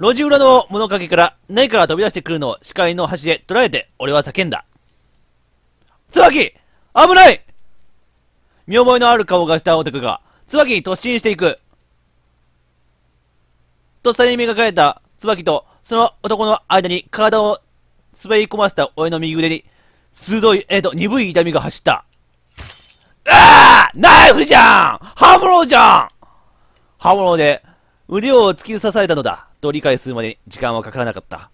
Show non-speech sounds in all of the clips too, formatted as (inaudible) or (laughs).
路地裏の物陰から何かが飛び出してくるのを視界の端で捉えて、俺は叫んだ。椿危ない見覚えのある顔がした男が、椿に突進していく。とっさに磨かれた椿と、その男の間に体を滑り込ませた俺の右腕に、鋭い、えっ、と、鈍い痛みが走った。ああナイフじゃん刃物じゃん刃物で腕を突き刺されたのだと理解するまで時間はかからなかった。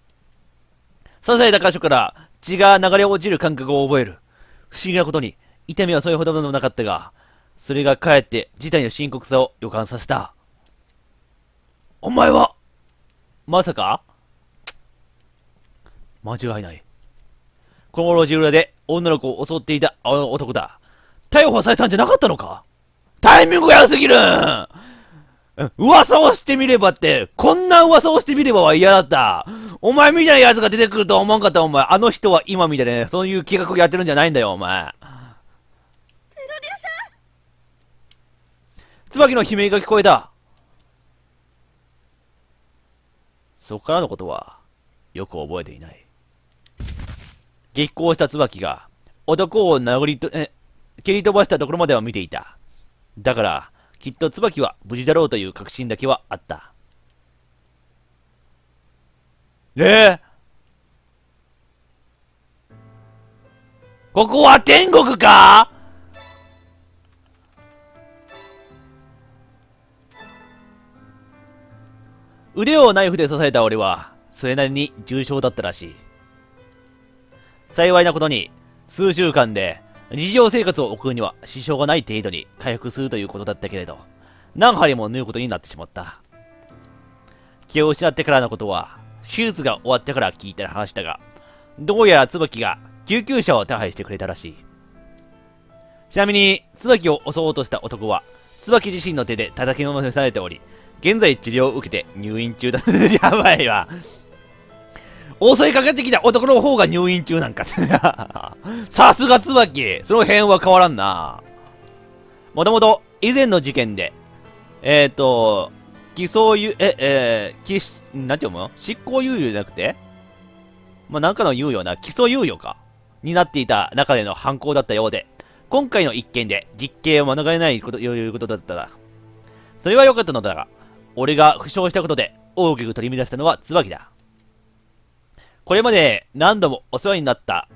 刺された箇所から血が流れ落ちる感覚を覚える。不思議なことに、痛みはそれほどでもなかったが、それがかえって事態の深刻さを予感させた。お前は、まさか？間違いない。この路地裏で女の子を襲っていたあの男だ。逮捕されたんじゃなかったのか？タイミングが良すぎる噂をしてみればって、こんな噂をしてみればは嫌だった。お前みたいな奴が出てくるとは思わんかった、お前。あの人は今みたいなね、そういう企画やってるんじゃないんだよ、お前。プロデューサー椿の悲鳴が聞こえた。そこからのことは、よく覚えていない。激高した椿が、男を殴りと、え、蹴り飛ばしたところまでは見ていた。だから、きっと椿は無事だろうという確信だけはあった。ええここは天国か？腕をナイフで刺された俺は、それなりに重傷だったらしい。幸いなことに、数週間で日常生活を送るには支障がない程度に回復するということだったけれど、何針も縫うことになってしまった。気を失ってからのことは、手術が終わってから聞いた話だが、どうやら椿が救急車を手配してくれたらしい。ちなみに、椿を襲おうとした男は、椿自身の手で叩きのめされており、現在治療を受けて入院中だ。(laughs) やばいわ。襲いかかってきた男の方が入院中なんか (laughs) さすが椿その辺は変わらんな。もともと、以前の事件で、えっ、ー、と、起訴猶、え、えー、き、なんて読むの？執行猶予じゃなくて？まあ、なんかの猶予な、起訴猶予か。になっていた中での犯行だったようで、今回の一件で実刑を免れないこと、いうことだったら、それは良かったのだが、俺が負傷したことで大きく取り乱したのは椿だ。これまで何度もお世話になった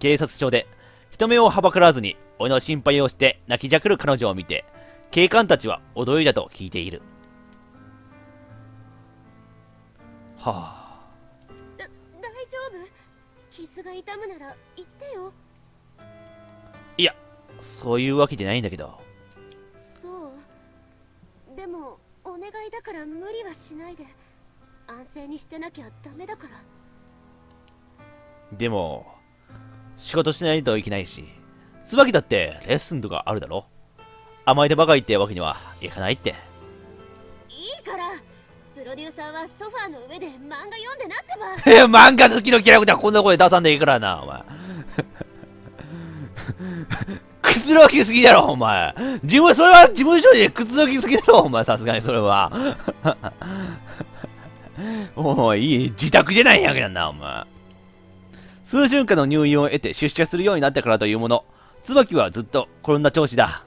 警察署で、人目をはばからずに俺の心配をして泣きじゃくる彼女を見て、警官たちは驚いたと聞いている。はあ。だ、大丈夫？傷が痛むなら言ってよ。いや、そういうわけじゃないんだけど。そう。でも、お願いだから無理はしないで。安静にしてなきゃダメだから。でも、仕事しないといけないし、椿だってレッスンとかあるだろ？甘えてばかりってわけにはいかないって。いいから、プロデューサーはソファーの上で漫画読んでなってば。え、(laughs) 漫画好きのキャラクターこんな声出さんでいいからな、お前。(laughs) くつろぎすぎだろ、お前。自分、それは事務所でくつろぎすぎだろ、お前、さすがにそれは。(laughs) おい、いい、自宅じゃないやけどな、お前。数週間の入院を得て出社するようになったからというもの、椿はずっと転んだ調子だ。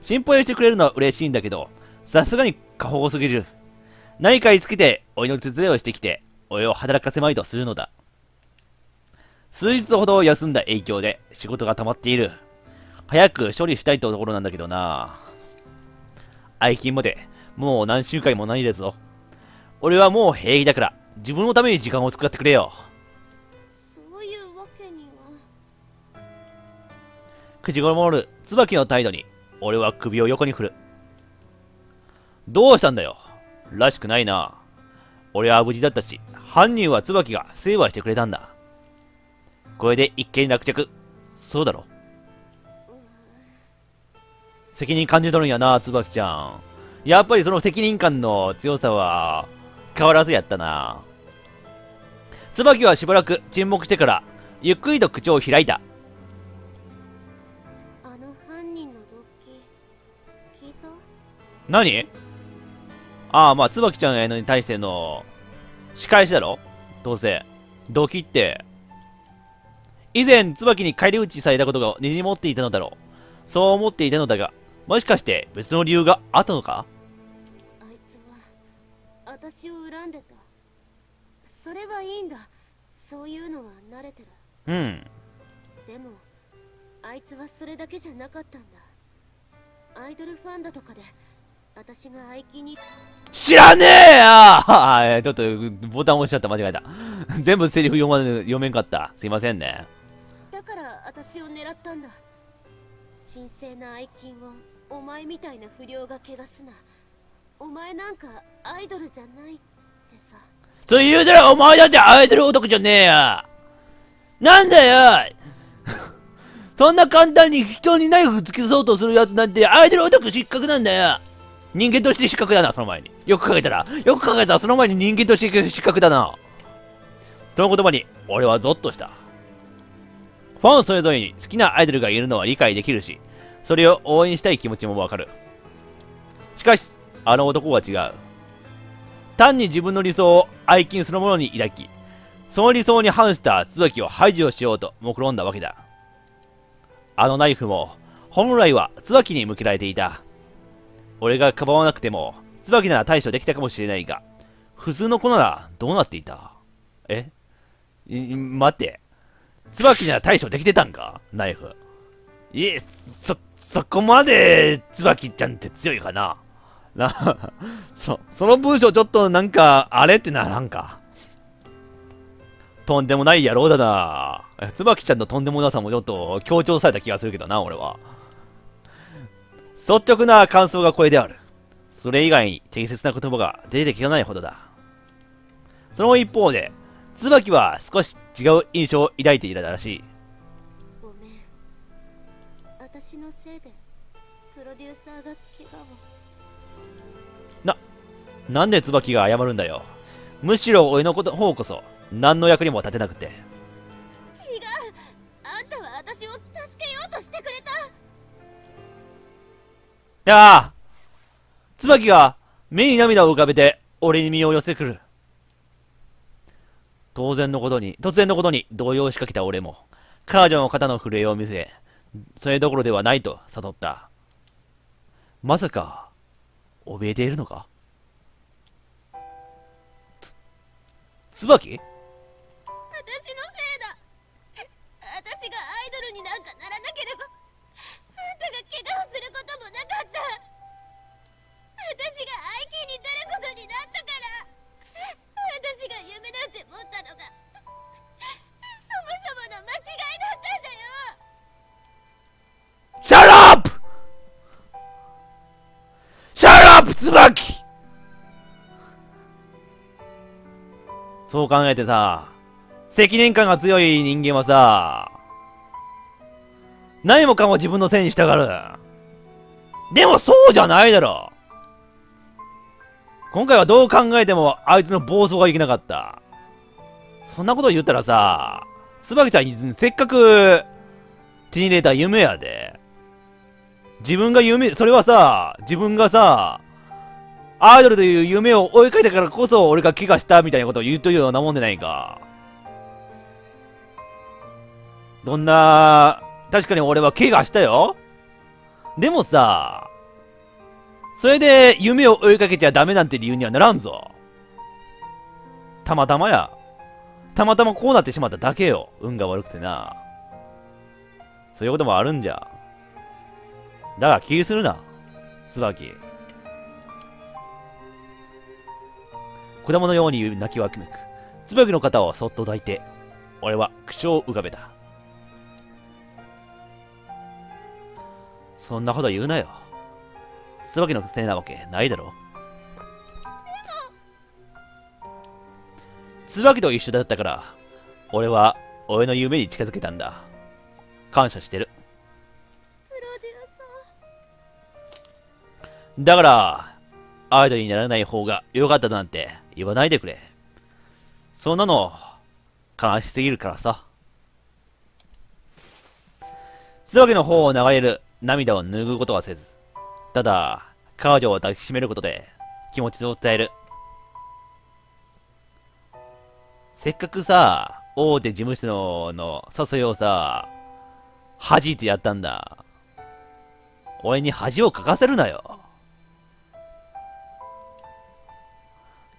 心配してくれるのは嬉しいんだけど、さすがに過保護すぎる。何かにつけて、おいの手伝いをしてきて、俺を働かせまいとするのだ。数日ほど休んだ影響で仕事が溜まっている。早く処理したいところなんだけどな。愛金まで、もう何週間もないですぞ。俺はもう平気だから、自分のために時間を作ってくれよ。口ごもる椿の態度に、俺は首を横に振る。どうしたんだよ？らしくないな。俺は無事だったし、犯人は椿が世話してくれたんだ。これで一件落着。そうだろ。責任感じとるんやな、椿ちゃん。やっぱりその責任感の強さは、変わらずやったな。椿はしばらく沈黙してから、ゆっくりと口を開いた。何？ああ、まあ、椿ちゃんへのに対しての仕返しだろ？どうせ。ドキって。以前、椿に返り討ちされたことが根に持っていたのだろう。そう思っていたのだが、もしかして別の理由があったのか？あいつは、私を恨んでた。それはいいんだ。そういうのは慣れてる。うん。でも、あいつはそれだけじゃなかったんだ。アイドルファンだとかで、私が愛機に。知らねえよ！(laughs) ちょっとボタン押しちゃった。間違えた。(laughs) 全部セリフ読ま読めんかった。すいませんね。だから私を狙ったんだ。神聖な愛金をお前みたいな不良が汚すな。お前なんかアイドルじゃないってさ。それ言うたらお前だってアイドル男じゃねえやなんだよ！(laughs) そんな簡単に人にナイフ突きそうとするやつなんてアイドル男失格なんだよ人間として失格だな、その前に。よく考えたら、よく考えたらその前に人間として失格だな。その言葉に、俺はゾッとした。ファンそれぞれに好きなアイドルがいるのは理解できるし、それを応援したい気持ちもわかる。しかし、あの男は違う。単に自分の理想を愛金そのものに抱き、その理想に反した椿を排除しようと目論んだわけだ。あのナイフも、本来は椿に向けられていた。俺がかばわなくても、椿なら対処できたかもしれないが、普通の子ならどうなっていた？え？待って。椿なら対処できてたんか？ナイフ。いえ、そ、そこまで、椿ちゃんって強いかな？な、そ、その文章ちょっとなんか、あれってならんか？とんでもない野郎だな。椿ちゃんのとんでもなさもちょっと強調された気がするけどな、俺は。率直な感想がこれである。それ以外に適切な言葉が出てきかないほどだ。その一方で、椿は少し違う印象を抱いていたらしい。ごめん。私のせいで、プロデューサーが怪我を。な、なんで椿が謝るんだよ。むしろ俺のこと方こそ、何の役にも立てなくて。違うあんたは私をやあ椿が目に涙を浮かべて俺に身を寄せてくる。当然のことに、突然のことに動揺しかけた俺も、彼女の肩の震えを見せ、それどころではないと悟った。まさか、怯えているのか、椿？そう考えてさ責任感が強い人間はさ何もかも自分のせいにしたがる。でもそうじゃないだろ。今回はどう考えてもあいつの暴走がいけなかった。そんなこと言ったらさ、椿ちゃんにせっかく手に入れた夢やで。自分が夢、それはさ、自分がさ、アイドルという夢を追いかけたからこそ俺が怪我したみたいなことを言うというようなもんでないか。どんな確かに俺は怪我したよ。でもさ、それで夢を追いかけちゃダメなんて理由にはならんぞ。たまたまや。たまたまこうなってしまっただけよ。運が悪くてな。そういうこともあるんじゃ。だが気にするな。椿。果物のように泣きわきめく。椿の肩をそっと抱いて、俺は口を浮かべた。そんなこと言うなよ。椿のせいなわけないだろ。椿と一緒だったから、俺は俺の夢に近づけたんだ。感謝してる。だから、アイドルにならない方が良かったなんて言わないでくれ。そんなの、悲しすぎるからさ。椿の方を流れる涙を拭うことはせず、ただ、彼女を抱きしめることで気持ちを伝える。せっかくさ、大手事務所の誘いをさ、弾いてやったんだ。俺に恥をかかせるなよ。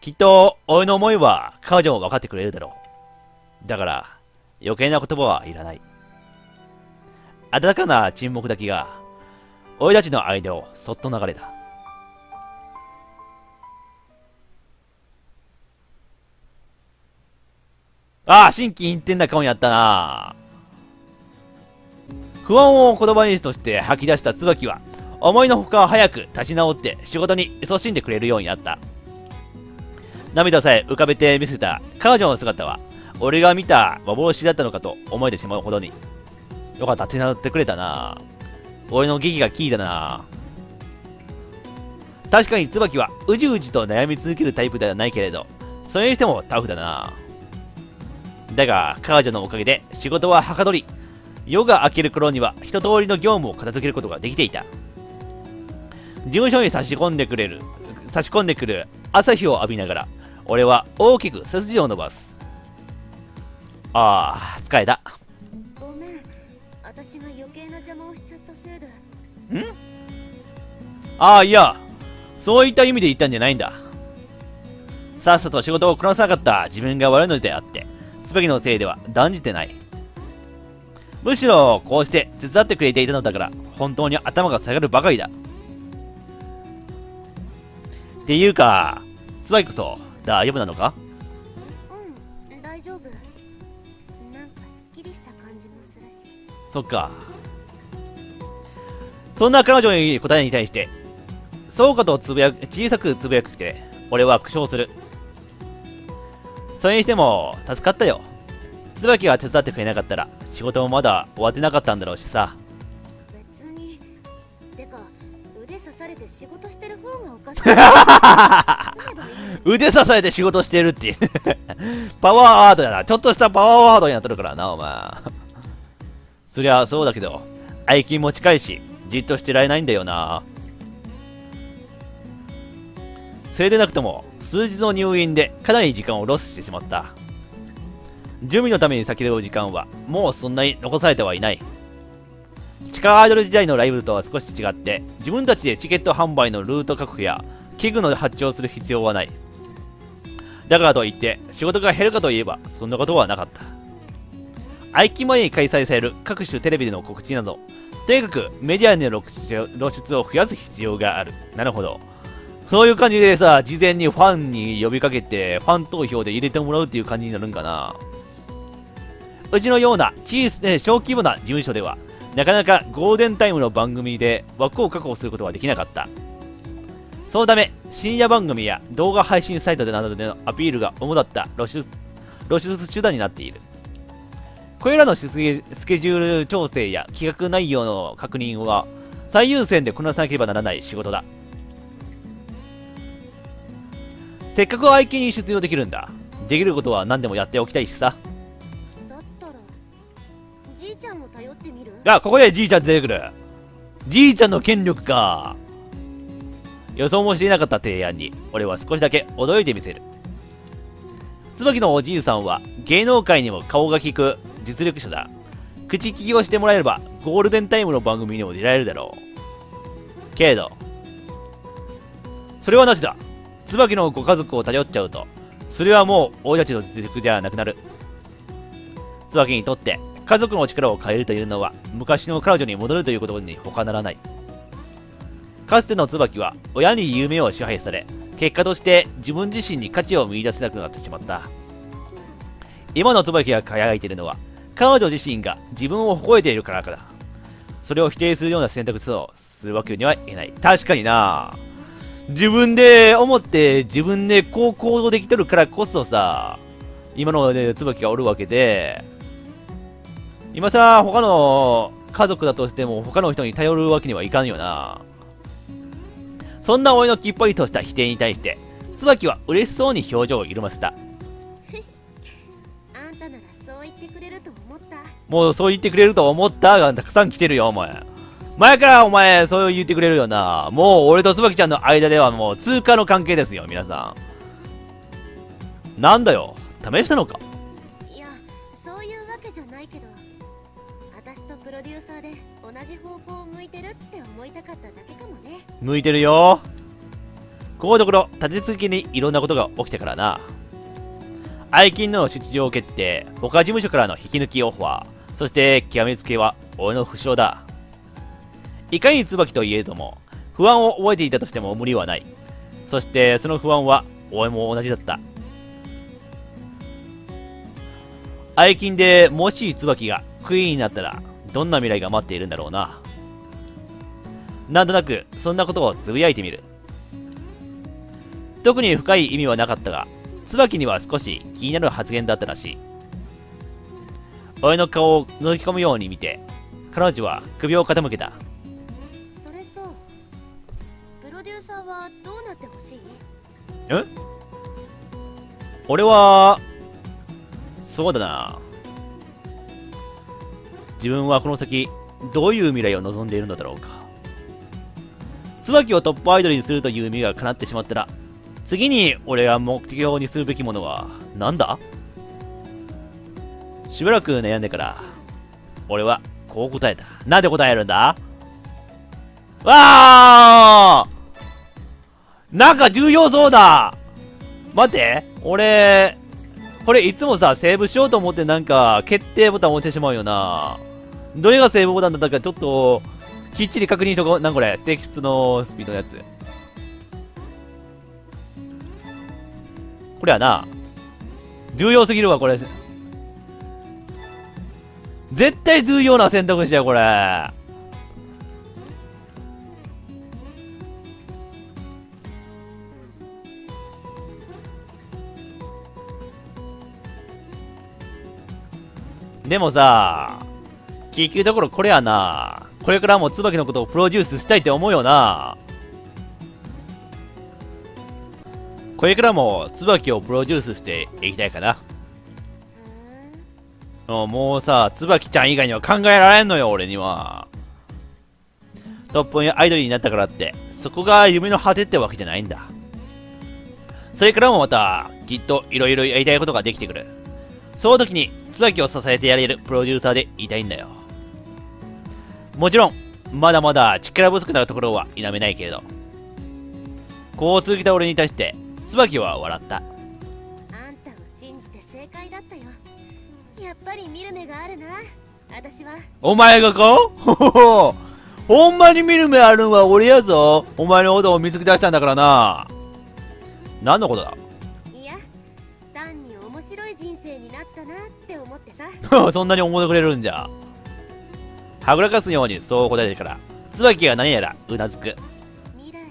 きっと、俺の思いは彼女も分かってくれるだろう。だから、余計な言葉はいらない。温かな沈黙だけが、俺たちの間をそっと流れた。ああ、心機一転な顔にやったな。不安を言葉にとして吐き出した椿は、思いのほか早く立ち直って仕事に勤しんでくれるようになった。涙さえ浮かべて見せた彼女の姿は、俺が見た幻だったのかと思えてしまうほどに。よかった、立ち直ってくれたな。俺の劇が効いたな。確かに椿はうじうじと悩み続けるタイプではないけれど、それにしてもタフだな。だが、彼女のおかげで仕事ははかどり、夜が明ける頃には一通りの業務を片付けることができていた。事務所に差し込んでくれる、差し込んでくる朝日を浴びながら、俺は大きく背筋を伸ばす。ああ、疲れた。ごめん私が余計な邪魔をしちゃったせいでん？ああ、いや、そういった意味で言ったんじゃないんだ。さっさと仕事をこなさなかった自分が悪いのであって、椿のせいでは断じてない。むしろ、こうして手伝ってくれていたのだから、本当に頭が下がるばかりだ。っていうか、椿こそ大丈夫なのか？うん大丈夫なんかすっきりした感じもするしそっか。そんな彼女に答えに対して、そうかとつぶやく、小さくつぶやくて、俺は苦笑する。それにしても、助かったよ。椿が手伝ってくれなかったら、仕事もまだ終わってなかったんだろうしさ。仕事してる方がおかしい (laughs) 腕支えて仕事してるっていう (laughs) パワーワードやな。ちょっとしたパワーワードになってるからな、お前。そりゃそうだけど、愛金も近いし、じっとしてられないんだよな。それでなくとも、数日の入院でかなり時間をロスしてしまった。準備のために先取る時間は、もうそんなに残されてはいない。地下アイドル時代のライブとは少し違って、自分たちでチケット販売のルート確保や、器具の発注をする必要はない。だからといって、仕事が減るかといえば、そんなことはなかった。愛機前に開催される各種テレビでの告知など、とにかくメディアでの露出を増やす必要がある。なるほど。そういう感じでさ、事前にファンに呼びかけて、ファン投票で入れてもらうっていう感じになるんかな。うちのような小さえ小規模な事務所では、なかなかゴールデンタイムの番組で枠を確保することはできなかった。そのため、深夜番組や動画配信サイトでなどでのアピールが主だった露出露出手段になっている。これらのスケスケジュール調整や企画内容の確認は最優先でこなさなければならない仕事だ。せっかく愛機に出場できるんだ。できることは何でもやっておきたいしさ。あ、ここでじいちゃん出てくる。じいちゃんの権力か。予想もしていなかった提案に、俺は少しだけ驚いてみせる。椿のおじいさんは芸能界にも顔が利く実力者だ。口利きをしてもらえればゴールデンタイムの番組にも出られるだろう。けれど、それはなしだ。椿のご家族を頼っちゃうと、それはもう俺たちの実力じゃなくなる。椿にとって家族の力を変えるというのは昔の彼女に戻るということに他ならない。かつての椿は親に夢を支配され結果として自分自身に価値を見出せなくなってしまった。今の椿が輝いているのは彼女自身が自分を誇れているからかだ。それを否定するような選択肢をするわけにはいけない。確かにな。自分で思って自分でこう行動できてるからこそさ今の、ね、椿がおるわけで今さら他の家族だとしても他の人に頼るわけにはいかんよな。そんな俺のきっぱりとした否定に対して椿は嬉しそうに表情を緩ませた。(laughs) あんたならそう言ってくれると思った。もうそう言ってくれると思ったがたくさん来てるよお前。前からお前そう言ってくれるよな。もう俺と椿ちゃんの間ではもう通過の関係ですよ皆さん。なんだよ。試したのかたかっただけかもね。向いてるよ。ここのところ立て続けにいろんなことが起きたからな。愛金の出場決定他事務所からの引き抜きオファーそして極めつけは俺の負傷だ。いかに椿といえども不安を覚えていたとしても無理はない。そしてその不安は俺も同じだった。愛金でもし椿がクイーンになったらどんな未来が待っているんだろうな。なんとなくそんなことをつぶやいてみる。特に深い意味はなかったが椿には少し気になる発言だったらしい。俺の顔を覗き込むように見て彼女は首を傾けた。それそう。プロデューサーはどうなってほしい？ん俺はそうだな。自分はこの先どういう未来を望んでいるのだろうか椿をトップアイドルにするという夢が叶ってしまったら次に俺が目標にするべきものは何だ？しばらく悩んでから俺はこう答えた。なんで答えるんだ？わあなんか重要そうだ！待って！俺これいつもさセーブしようと思ってなんか決定ボタン押してしまうよな。どれがセーブボタンだったかちょっときっちり確認しとこう。なんこれ。テキストのスピードのやつ。これやな。重要すぎるわこれ。絶対重要な選択肢だよこれ。でもさ結局ところこれやな。これからも椿のことをプロデュースしたいって思うよな。これからも椿をプロデュースしていきたいかな。もうさ椿ちゃん以外には考えられんのよ俺には。トップアイドルになったからって。そこが夢の果てってわけじゃないんだ。それからもまたきっといろいろやりたいことができてくる。その時に椿を支えてやれるプロデューサーでいたいんだよ。もちろんまだまだ力不足なところは否めないけれど。こう続けた俺に対して椿は笑った。あんたを信じて正解だったよ。やっぱり見る目があるな。私は。お前がかほほほ。ほんまに見る目あるんは俺やぞ。お前のことを見つけ出したんだからな。何のことだ？いや単に面白い人生になったなって思ってさ。(laughs) そんなに思ってくれるんじゃはぐらかすようにそう答えてから。椿が何やらうなずく。未来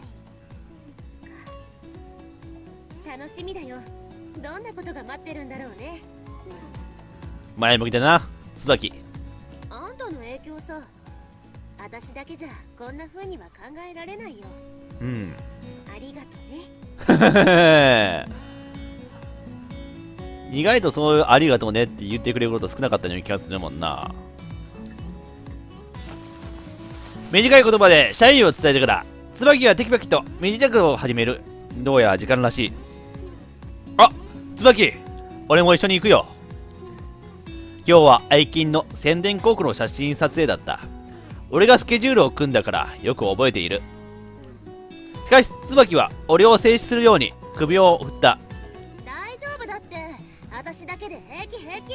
か楽しみだよ。どんなことが待ってるんだろうね。前向きだな椿。あんたの影響さ私だけじゃこんな風には考えられないよ。うん。ありがとね。(laughs) 意外とそういうありがとうねって言ってくれること少なかったような気がするもんな短い言葉で社員を伝えてから椿がテキパキと短くを始める。どうやら時間らしい。あ椿俺も一緒に行くよ。今日は愛金の宣伝広告の写真撮影だった。俺がスケジュールを組んだからよく覚えている。しかし椿は俺を制止するように首を振った。大丈夫だって。私だけで平気平気。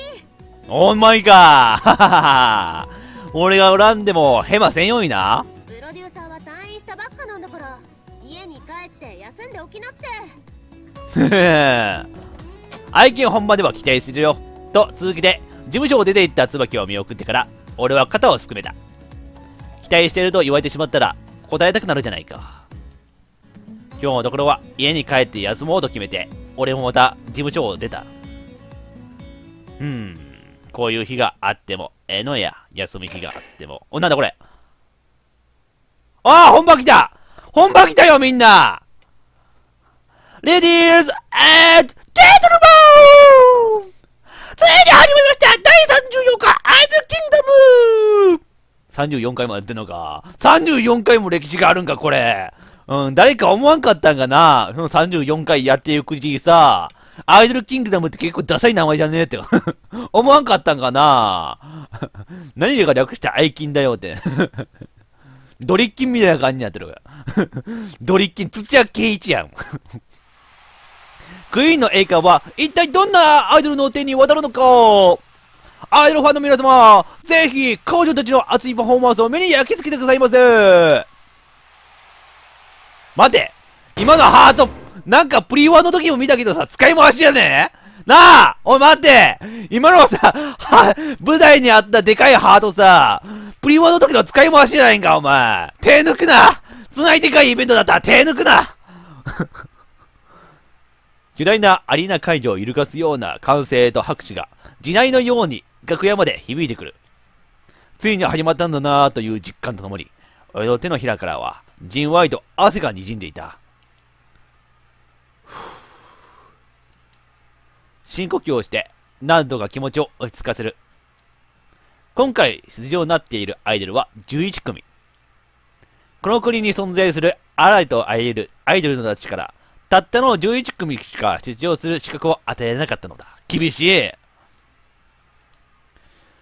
お前か。ははは俺が恨んでもヘマせんようにな。プロデューサーは退院したばっかなんだから家に帰って休んでおきなって。(laughs) 愛犬本番では期待するよ。と続けて事務所を出て行った椿を見送ってから俺は肩をすくめた。期待していると言われてしまったら答えたくなるじゃないか。今日のところは家に帰って休もうと決めて俺もまた事務所を出た。うんこういう日があってもええのや休む日があってもおなんだこれ？ああ本番来た本番来たよみんなレディーズエンドジェントルマンついに始まりました第34回アイズキンドム !34 回もやってんのか。34回も歴史があるんか、これ。うん、誰か思わんかったんかな？その34回やっていくうちにさ、アイドルキングダムって結構ダサい名前じゃねえって。(laughs) 思わんかったんかな (laughs) 何が略してアイキンだよって。(laughs) ドリッキンみたいな感じになってるから。ドリッキン、土屋圭一やん。クイーンの栄冠は一体どんなアイドルの手に渡るのかアイドルファンの皆様、ぜひ、彼女たちの熱いパフォーマンスを目に焼き付けてくださいませ待て今のハート、なんかプリワンの時も見たけどさ、使い回しやねなあおい待って。今のはさ、は、舞台にあったでかいハートさ、プリワンの時の使い回しじゃないんか、お前。手抜くな。そないでかいイベントだった。ら手抜くな。(laughs) 巨大なアリーナ会場を揺るがすような歓声と拍手が、地鳴りのように楽屋まで響いてくる。ついに始まったんだなぁという実感とともに、俺の手のひらからは、じんわりと汗が滲んでいた。深呼吸をして、何度か気持ちを落ち着かせる。今回出場になっているアイドルは11組。この国に存在するあらゆとあらゆるアイドルのたちから、たったの11組しか出場する資格を与えられなかったのだ。厳しい。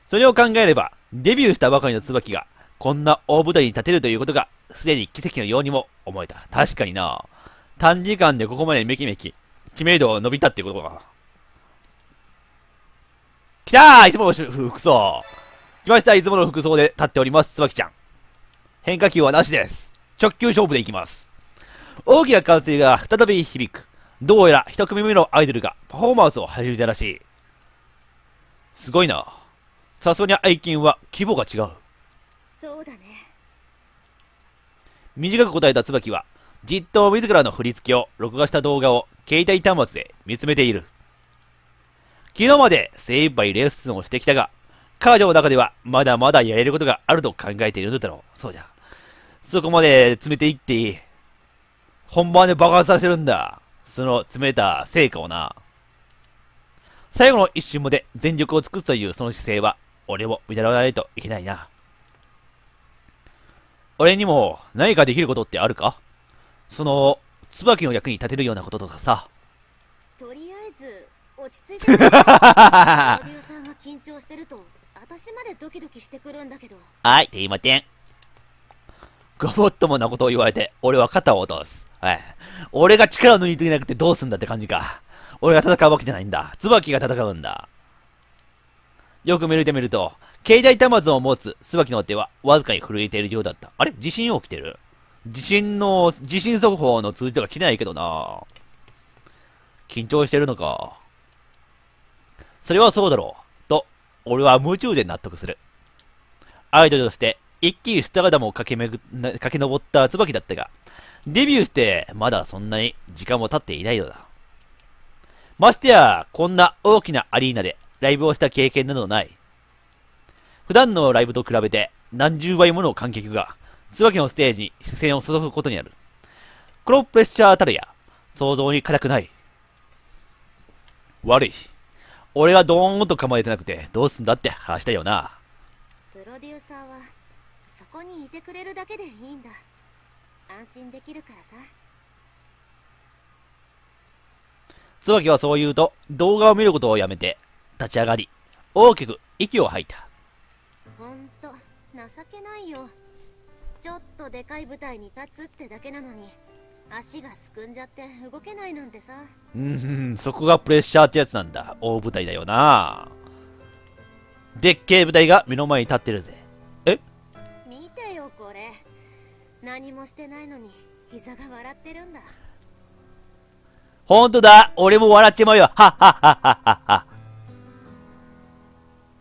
それを考えれば、デビューしたばかりの椿が、こんな大舞台に立てるということが、すでに奇跡のようにも思えた。確かにな。短時間でここまでメキメキ、知名度を伸びたってことか。来たーいつもの服装来ましたいつもの服装で立っております、椿ちゃん。変化球はなしです。直球勝負でいきます。大きな歓声が再び響く。どうやら一組目のアイドルがパフォーマンスを始めたらしい。すごいな。さすがに愛金は規模が違う。そうだね短く答えた椿は、じっと自らの振り付けを録画した動画を携帯端末で見つめている。昨日まで精一杯レッスンをしてきたが、彼女の中ではまだまだやれることがあると考えているのだろう。そうじゃ。そこまで詰めていっていい。本番で爆発させるんだ。その詰めた成果をな。最後の一瞬まで全力を尽くすというその姿勢は、俺も見習わないといけないな。俺にも何かできることってあるか？その、椿の役に立てるようなこととかさ。とりあ落ち着いてプロデューサーが緊張してると私までドキドキしてくるんだけどはい、ていまてん。ごもっともなことを言われて、俺は肩を落とす。はい。俺が力を抜いていなくてどうすんだって感じか。俺が戦うわけじゃないんだ。椿が戦うんだ。よく見るてみると、携帯端末を持つ椿の手はわずかに震えているようだった。あれ？地震起きてる？地震の、地震速報の通知とか来ないけどな緊張してるのか。それはそうだろう。と、俺は夢中で納得する。アイドルとして、一気にスターダムを駆けめぐ、駆け上った椿だったが、デビューして、まだそんなに時間も経っていないのだ。ましてや、こんな大きなアリーナでライブをした経験などない。普段のライブと比べて、何十倍もの観客が、椿のステージに視線を注ぐことになる。このプレッシャーたるや、想像に難くない。悪い。俺がドーンと構えてなくて、どうすんだって話だよな。プロデューサーはそこにいてくれるだけでいいんだ安心できるからさ椿はそう言うと、動画を見ることをやめて、立ち上がり、大きく息を吐いた。ほんと情けないよちょっとでかい舞台に立つってだけなのに足がすくんじゃって動けないなんてさうーん、そこがプレッシャーってやつなんだ。大舞台だよな。でっけえ舞台が目の前に立ってるぜ。え？見てよこれ何もしてないのに膝が笑ってるんだほんとだ俺も笑っちまうよはっはっはっはっは。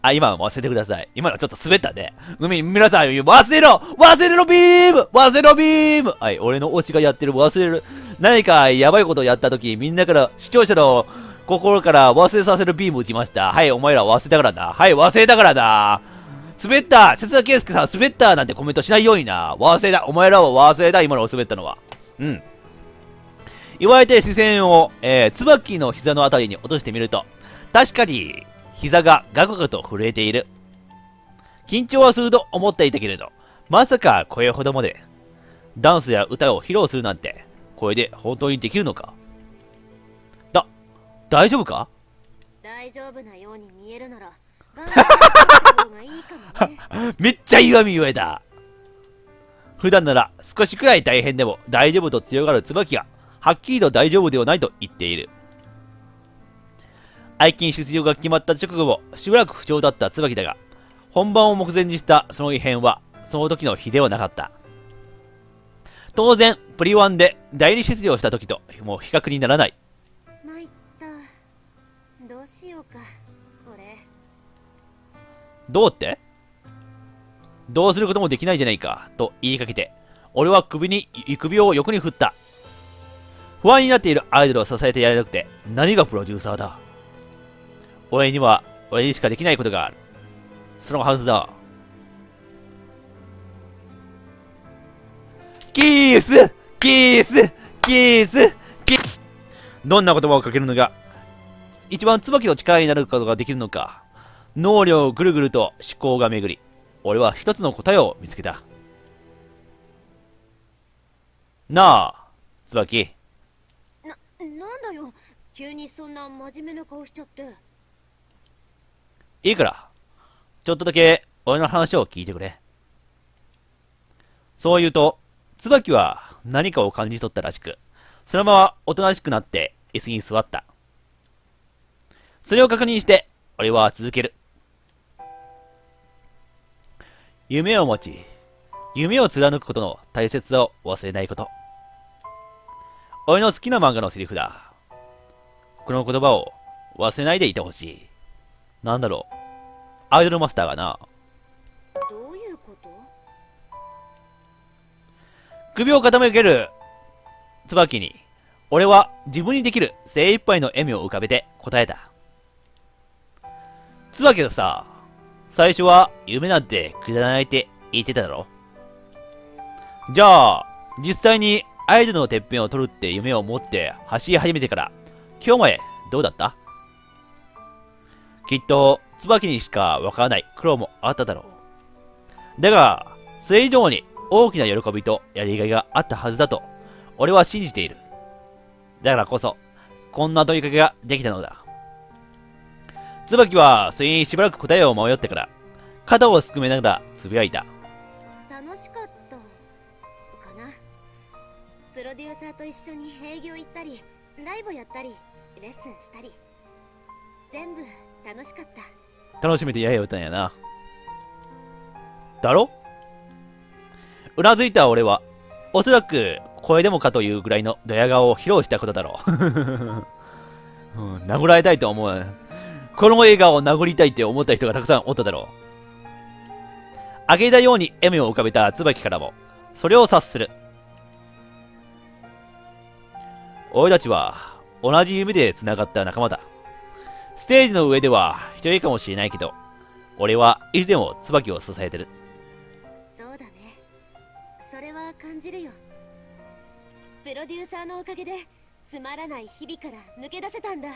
あ、今の忘れてください。今のちょっと滑ったね。み、皆さん、忘れろ忘れろビーム忘れろビームはい、俺の推しがやってる忘れる。何かやばいことをやったとき、みんなから、視聴者の心から忘れさせるビーム打ちました。はい、お前ら忘れたからな。はい、忘れたからな。滑った節田圭介さん滑ったなんてコメントしないようにな。忘れた。お前らは忘れた。今の滑ったのは。うん。言われて視線を、えー、椿の膝のあたりに落としてみると、確かに、膝がガクガクと震えている。緊張はすると思っていたけれど、まさか声ほどまで、ダンスや歌を披露するなんて、これで本当にできるのか？だ、大丈夫か？大丈夫なように見えるなら (laughs) めっちゃ岩見言えた。普段なら少しくらい大変でも大丈夫と強がる椿がはっきりと大丈夫ではないと言っている愛金出場が決まった直後もしばらく不調だった椿だが本番を目前にしたその異変はその時の日ではなかった。当然プリワンで代理出場した時ともう比較にならない。参った。どうしようかこれ。どうって？どうすることもできないじゃないか、と言いかけて、俺は首に、首を横に振った。不安になっているアイドルを支えてやれなくて、何がプロデューサーだ？俺には、俺にしかできないことがある。そのはずだ。キースキースキースキーどんな言葉をかけるのが、一番椿の力になることができるのか。脳裏をぐるぐると思考が巡り、俺は一つの答えを見つけた。なあ、椿。ななんだよ急にそんな真面目な顔しちゃっていいから、ちょっとだけ俺の話を聞いてくれ。そう言うと、椿は何かを感じ取ったらしく、そのままおとなしくなって椅子に座った。それを確認して、俺は続ける。夢を持ち、夢を貫くことの大切さを忘れないこと。俺の好きな漫画のセリフだ。この言葉を忘れないでいてほしい。なんだろう。アイドルマスターがな。どういうこと？首を傾ける椿に、俺は自分にできる精一杯の笑みを浮かべて答えた。椿がさ、最初は夢なんてくだらないって言ってただろじゃあ、実際にアイドルのてっぺんを取るって夢を持って走り始めてから、今日までどうだった？きっと、椿にしかわからない苦労もあっただろう。だが、それ以上に大きな喜びとやりがいがあったはずだと、俺は信じている。だからこそ、こんな問いかけができたのだ。椿は、それにしばらく答えを迷ってから、肩をすくめながらつぶやいた。楽しかったかなプロデューサーと一緒に営業行ったりライブやったりレッスンしたり全部楽しかった楽しめてやれよったんやな。だろ？うなずいた俺は、おそらく、これでもかというぐらいのドヤ顔を披露したことだろう。(laughs) うん、殴られたいと思う。この笑顔を殴りたいって思った人がたくさんおっただろう。上げたように笑みを浮かべた椿からも、それを察する。俺たちは、同じ夢で繋がった仲間だ。ステージの上では一人かもしれないけど、俺は以前も椿を支えてる。そうだね。それは感じるよ。プロデューサーのおかげでつまらない日々から抜け出せたんだ。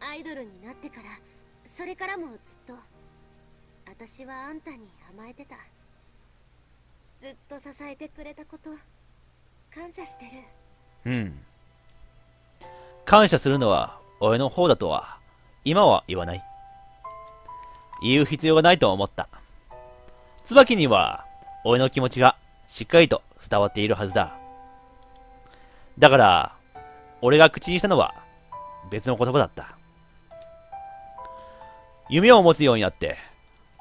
アイドルになってからそれからもずっと。私はあんたに甘えてた。ずっと支えてくれたこと感謝してる。うん。感謝するのは俺の方だとは、今は言わない。言う必要がないと思った。椿には、俺の気持ちがしっかりと伝わっているはずだ。だから、俺が口にしたのは別の言葉だった。夢を持つようになって、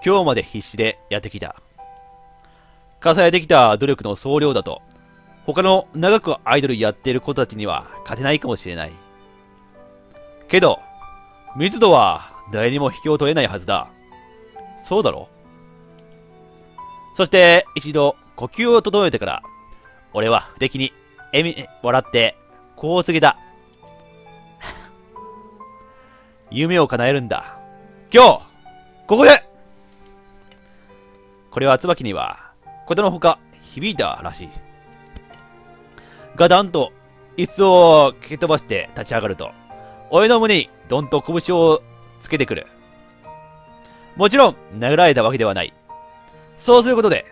今日まで必死でやってきた。重ねてきた努力の総量だと、他の長くアイドルやっている子たちには勝てないかもしれない。けど、密度は誰にも引きを取れないはずだ。そうだろそして、一度呼吸を整えてから、俺は不敵に笑、って、こう告げた。(laughs) 夢を叶えるんだ。今日ここでこれは椿には、ことのほか響いたらしい。ガタンと椅子を蹴飛ばして立ち上がると、俺の胸にどんと拳をつけてくる。もちろん、殴られたわけではない。そうすることで、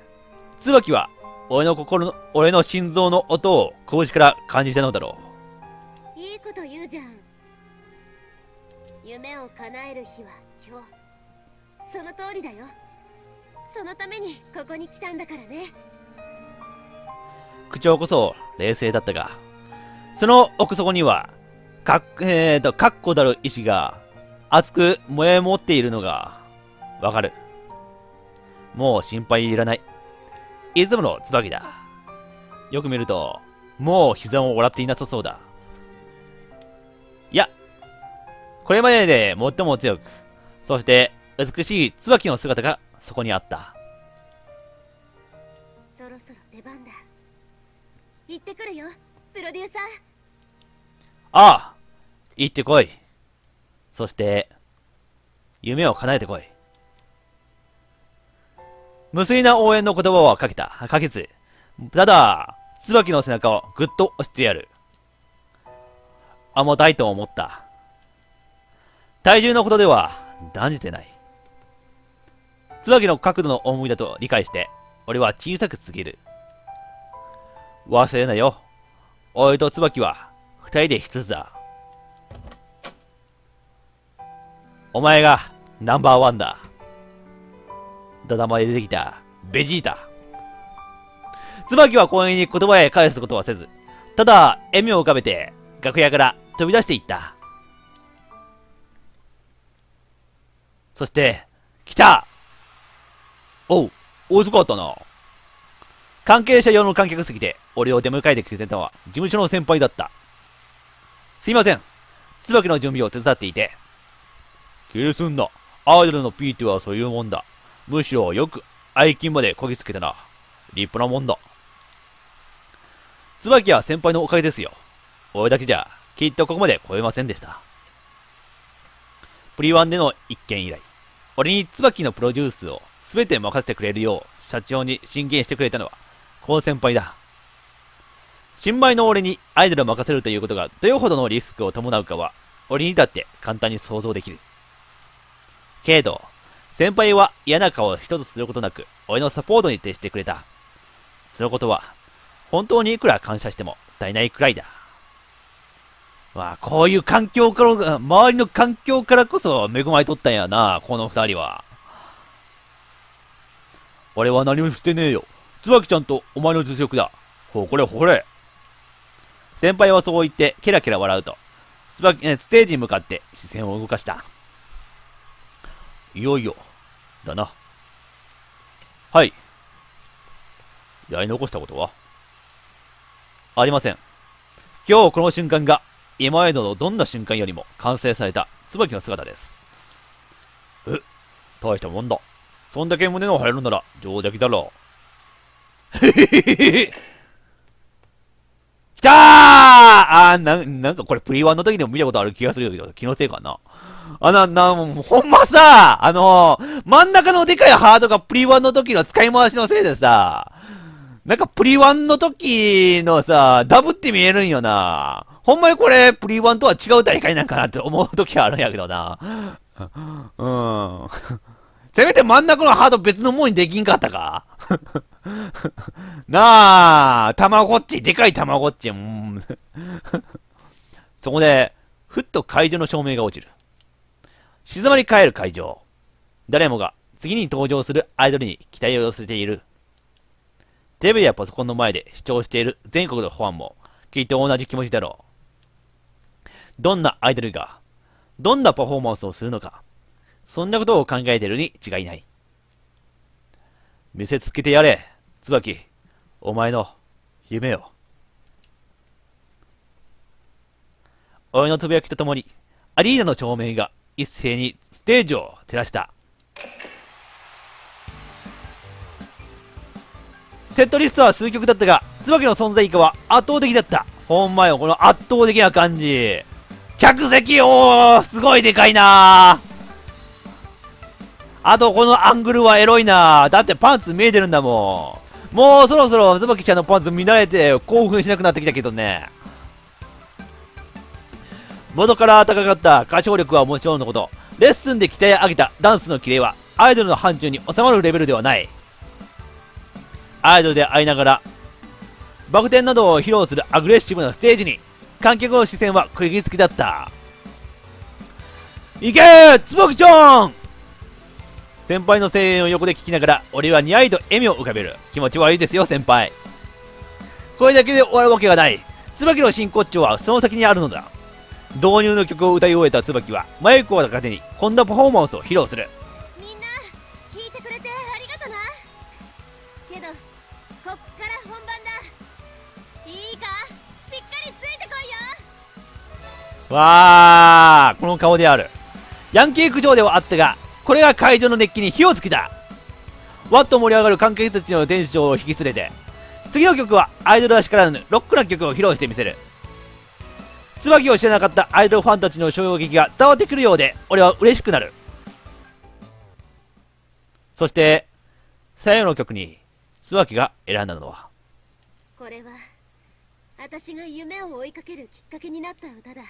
椿は、俺の心の、俺の心臓の音を拳から感じたのだろいいこと言うじゃん。夢を叶える日は今日。その通りだよ。そのためにここに来たんだからね。口調こそ冷静だったが、その奥底には、かっ、えーと、確固たる意志が熱く燃え持っているのがわかる。もう心配いらない。いつもの椿だ。よく見ると、もう膝も笑っていなさそうだ。いや、これまでで最も強く、そして美しい椿の姿がそこにあった。そろそろ出番だ。行ってくるよ、プロデューサー。ああ、行ってこい。そして、夢を叶えてこい。無粋な応援の言葉はかけた、かけず、ただ、椿の背中をぐっと押してやる。重たいと思った。体重のことでは断じてない。椿の角度の重みだと理解して、俺は小さく告げる。忘れないよ。俺と椿は人で一つだ。お前がナンバーワンだ。ダダまで出てきたベジータ。椿は公園に言葉へ返すことはせず、ただ笑みを浮かべて楽屋から飛び出していった。そして、来たおう、遅かったな。関係者用の観客席で俺を出迎えてくれたのは事務所の先輩だった。すいません。椿の準備を手伝っていて。気にすんな。アイドルの PT はそういうもんだ。むしろよく愛金までこぎつけたな。立派なもんだ。椿は先輩のおかげですよ。俺だけじゃ、きっとここまで来れませんでした。プリワンでの一件以来、俺に椿のプロデュースを全て任せてくれるよう社長に進言してくれたのはこの先輩だ。新米の俺にアイドルを任せるということがどれほどのリスクを伴うかは、俺にだって簡単に想像できる。けど、先輩は嫌な顔を一つすることなく、俺のサポートに徹してくれた。そのことは、本当にいくら感謝しても足りないくらいだ。まあ、こういう環境から、周りの環境からこそ恵まれとったんやな、この二人は。俺は何もしてねえよ。椿ちゃんとお前の実力だ。ほこれほれ。先輩はそう言って、ケラケラ笑うと、椿、ステージに向かって視線を動かした。いよいよ、だな。はい。やり残したことは？ありません。今日この瞬間が、今までのどんな瞬間よりも完成された椿の姿です。え、大したもんだ。そんだけ胸の張れるなら上出来だろう。へへへへ来たーあーな、なんかこれプリワンの時でも見たことある気がするけど、気のせいかな？あな、な、もうほんまさ、あのー、真ん中のでかいハードがプリワンの時の使い回しのせいでさ、なんかプリワンの時のさ、ダブって見えるんよな。ほんまにこれ、プリワンとは違う大会なんかなって思う時はあるんやけどな。(laughs) うん。せめて真ん中のハード別のもんにできんかったか？(laughs) なあ、たまごっち、でかいたまごっち。うん、(laughs) そこで、ふっと会場の照明が落ちる。静まり返る会場。誰もが次に登場するアイドルに期待を寄せている。テレビやパソコンの前で視聴している全国のファンもきっと同じ気持ちだろう。どんなアイドルが、どんなパフォーマンスをするのか。そんなことを考えてるに違いない。見せつけてやれ、椿。お前の夢を。俺のつぶやきとともに、アリーナの照明が一斉にステージを照らした。セットリストは数曲だったが、椿の存在感は圧倒的だった。ほんまよ、この圧倒的な感じ。客席、おー、すごいでかいなー。あと、このアングルはエロいなだってパンツ見えてるんだもん。もうそろそろ、ズバキちゃんのパンツ見慣れて興奮しなくなってきたけどね。元から高かった歌唱力はもちろんのこと、レッスンで鍛え上げたダンスのキレは、アイドルの範疇に収まるレベルではない。アイドルでありながら、バク転などを披露するアグレッシブなステージに、観客の視線は釘付きだった。いけー椿ちゃん先輩の声援を横で聞きながら、俺はにゃいと笑みを浮かべる。気持ち悪いですよ、先輩。これだけで終わるわけがない。椿の真骨頂はその先にあるのだ。導入の曲を歌い終えた椿は、マイクを片手に、こんなパフォーマンスを披露する。みんな、聞いてくれてありがとな。けど、こっから本番だ。いいか？しっかりついてこいよわー、この顔である。ヤンキー区長ではあったが、これが会場の熱気に火をつけた。わっと盛り上がる関係者たちのテンションを引き連れて次の曲はアイドルらしからぬロックな曲を披露してみせる。椿を知らなかったアイドルファンたちの衝撃が伝わってくるようで俺は嬉しくなる。そして最後の曲に椿が選んだのは。これは私が夢を追いかけるきっかけになった歌だ。ん？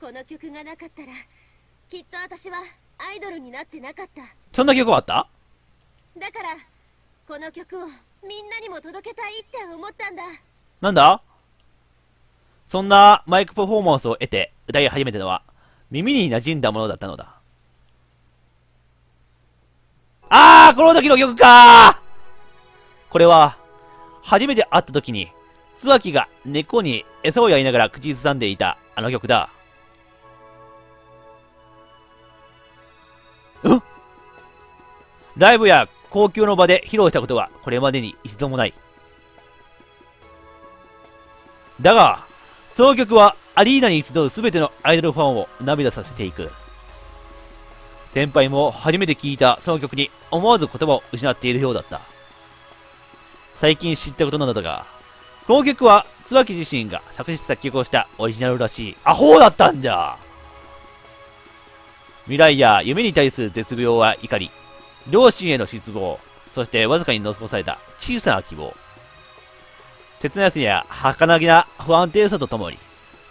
この曲がなかったらきっと私はアイドルになってなかった。そんな曲あった？だからこの曲をみんなにも届けたいって思ったんだ。なんだ？そんなマイクパフォーマンスを得て歌い始めたのは耳に馴染んだものだったのだ。あーこの時の曲か！これは初めて会った時に椿が猫に餌をやりながら口ずさんでいたあの曲だライブや公共の場で披露したことはこれまでに一度もない。だが、その曲はアリーナに集う全てのアイドルファンを涙させていく。先輩も初めて聴いたその曲に思わず言葉を失っているようだった。最近知ったことなのだが、この曲は椿自身が作詞作曲をしたオリジナルらしい。アホだったんじゃ未来や夢に対する絶望は怒り、両親への失望、そしてわずかに残された小さな希望。切なさや儚げな不安定さとともに、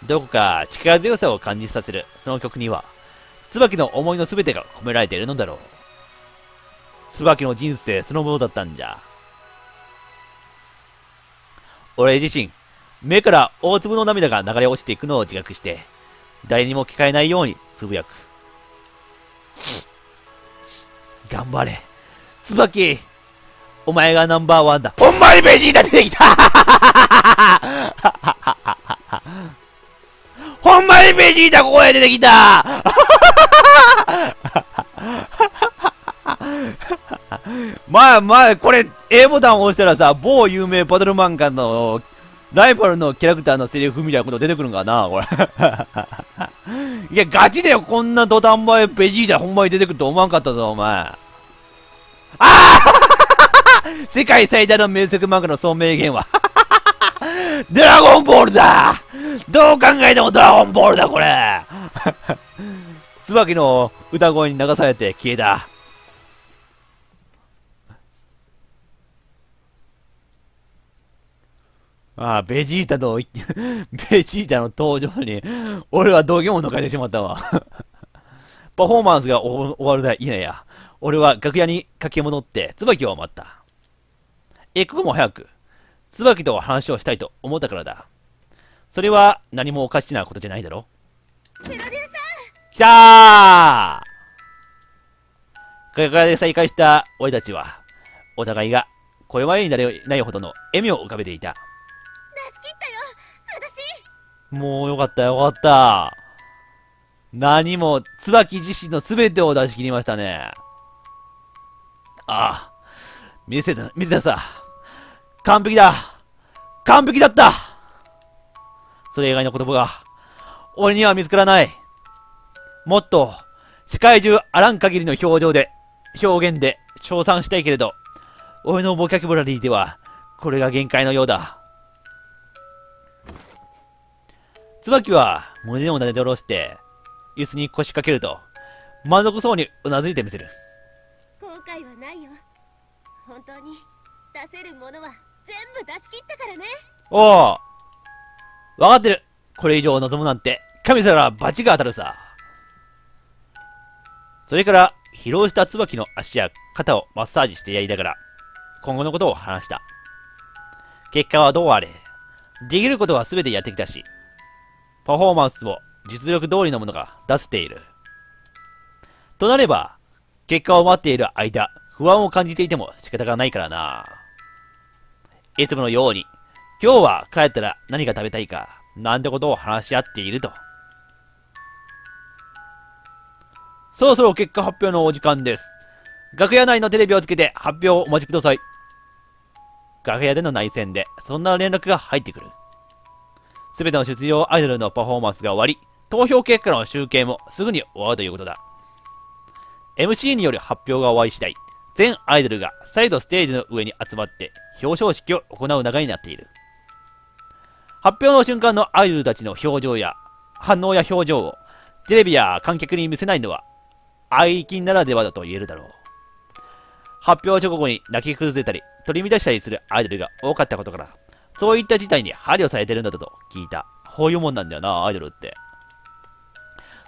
どこか力強さを感じさせるその曲には、椿の思いの全てが込められているのだろう。椿の人生そのものだったんじゃ。俺自身、目から大粒の涙が流れ落ちていくのを自覚して、誰にも聞かれないようにつぶやく。頑張れ。椿、お前がナンバーワンだ。ほんまにベジータ出てきた (laughs) ほんまにベジータここへ出てきた (laughs) 前、前、これ、A ボタンを押したらさ、某有名バトル漫画のライバルのキャラクターのセリフみたいなこと出てくるんかなこれ。(laughs) いや、ガチだよ、こんな土壇場へベジータほんまに出てくると思わんかったぞ、お前。ああ (laughs) 世界最大の名作漫画の総名言は (laughs) ドラゴンボールだどう考えてもドラゴンボールだ、これ椿の歌声に流されて消えた。ああ、ベジータの、(laughs) ベジータの登場に、俺は道元を抜かれてしまったわ。パフォーマンスが終わるだいなや、俺は楽屋に駆け戻って、椿を待った。一刻も早く、椿と話をしたいと思ったからだ。それは何もおかしなことじゃないだろプロデューサー来たー楽屋で再会した俺たちは、お互いが声前になれないほどの笑みを浮かべていた。し切ったよ私もうよかったよかった。何も、椿自身の全てを出し切りましたね。ああ、見せた、見せたさ。完璧だ完璧だったそれ以外の言葉が、俺には見つからない。もっと、世界中あらん限りの表情で、表現で称賛したいけれど、俺のボキャブラリーでは、これが限界のようだ。椿は胸をなで下ろして、椅子に腰掛けると、満足そうにうなずいてみせる。後悔はないよ。本当に、出せるものは全部出し切ったからね。おお分かってるこれ以上望むなんて、神様は罰が当たるさ。それから、疲労した椿の足や肩をマッサージしてやりながら、今後のことを話した。結果はどうあれ、できることは全てやってきたし、パフォーマンスも実力通りのものが出せている。となれば、結果を待っている間、不安を感じていても仕方がないからな。いつものように、今日は帰ったら何が食べたいか、なんてことを話し合っていると。そろそろ結果発表のお時間です。楽屋内のテレビをつけて発表をお待ちください。楽屋での内戦で、そんな連絡が入ってくる。すべての出場アイドルのパフォーマンスが終わり、投票結果の集計もすぐに終わるということだ。MC による発表が終わり次第、全アイドルが再度ステージの上に集まって表彰式を行う流れになっている。発表の瞬間のアイドルたちの表情や反応や表情をテレビや観客に見せないのは、愛金ならではだと言えるだろう。発表直後に泣き崩れたり、取り乱したりするアイドルが多かったことから、そういった事態に配慮されてるんだと聞いた。こういうもんなんだよな、アイドルって。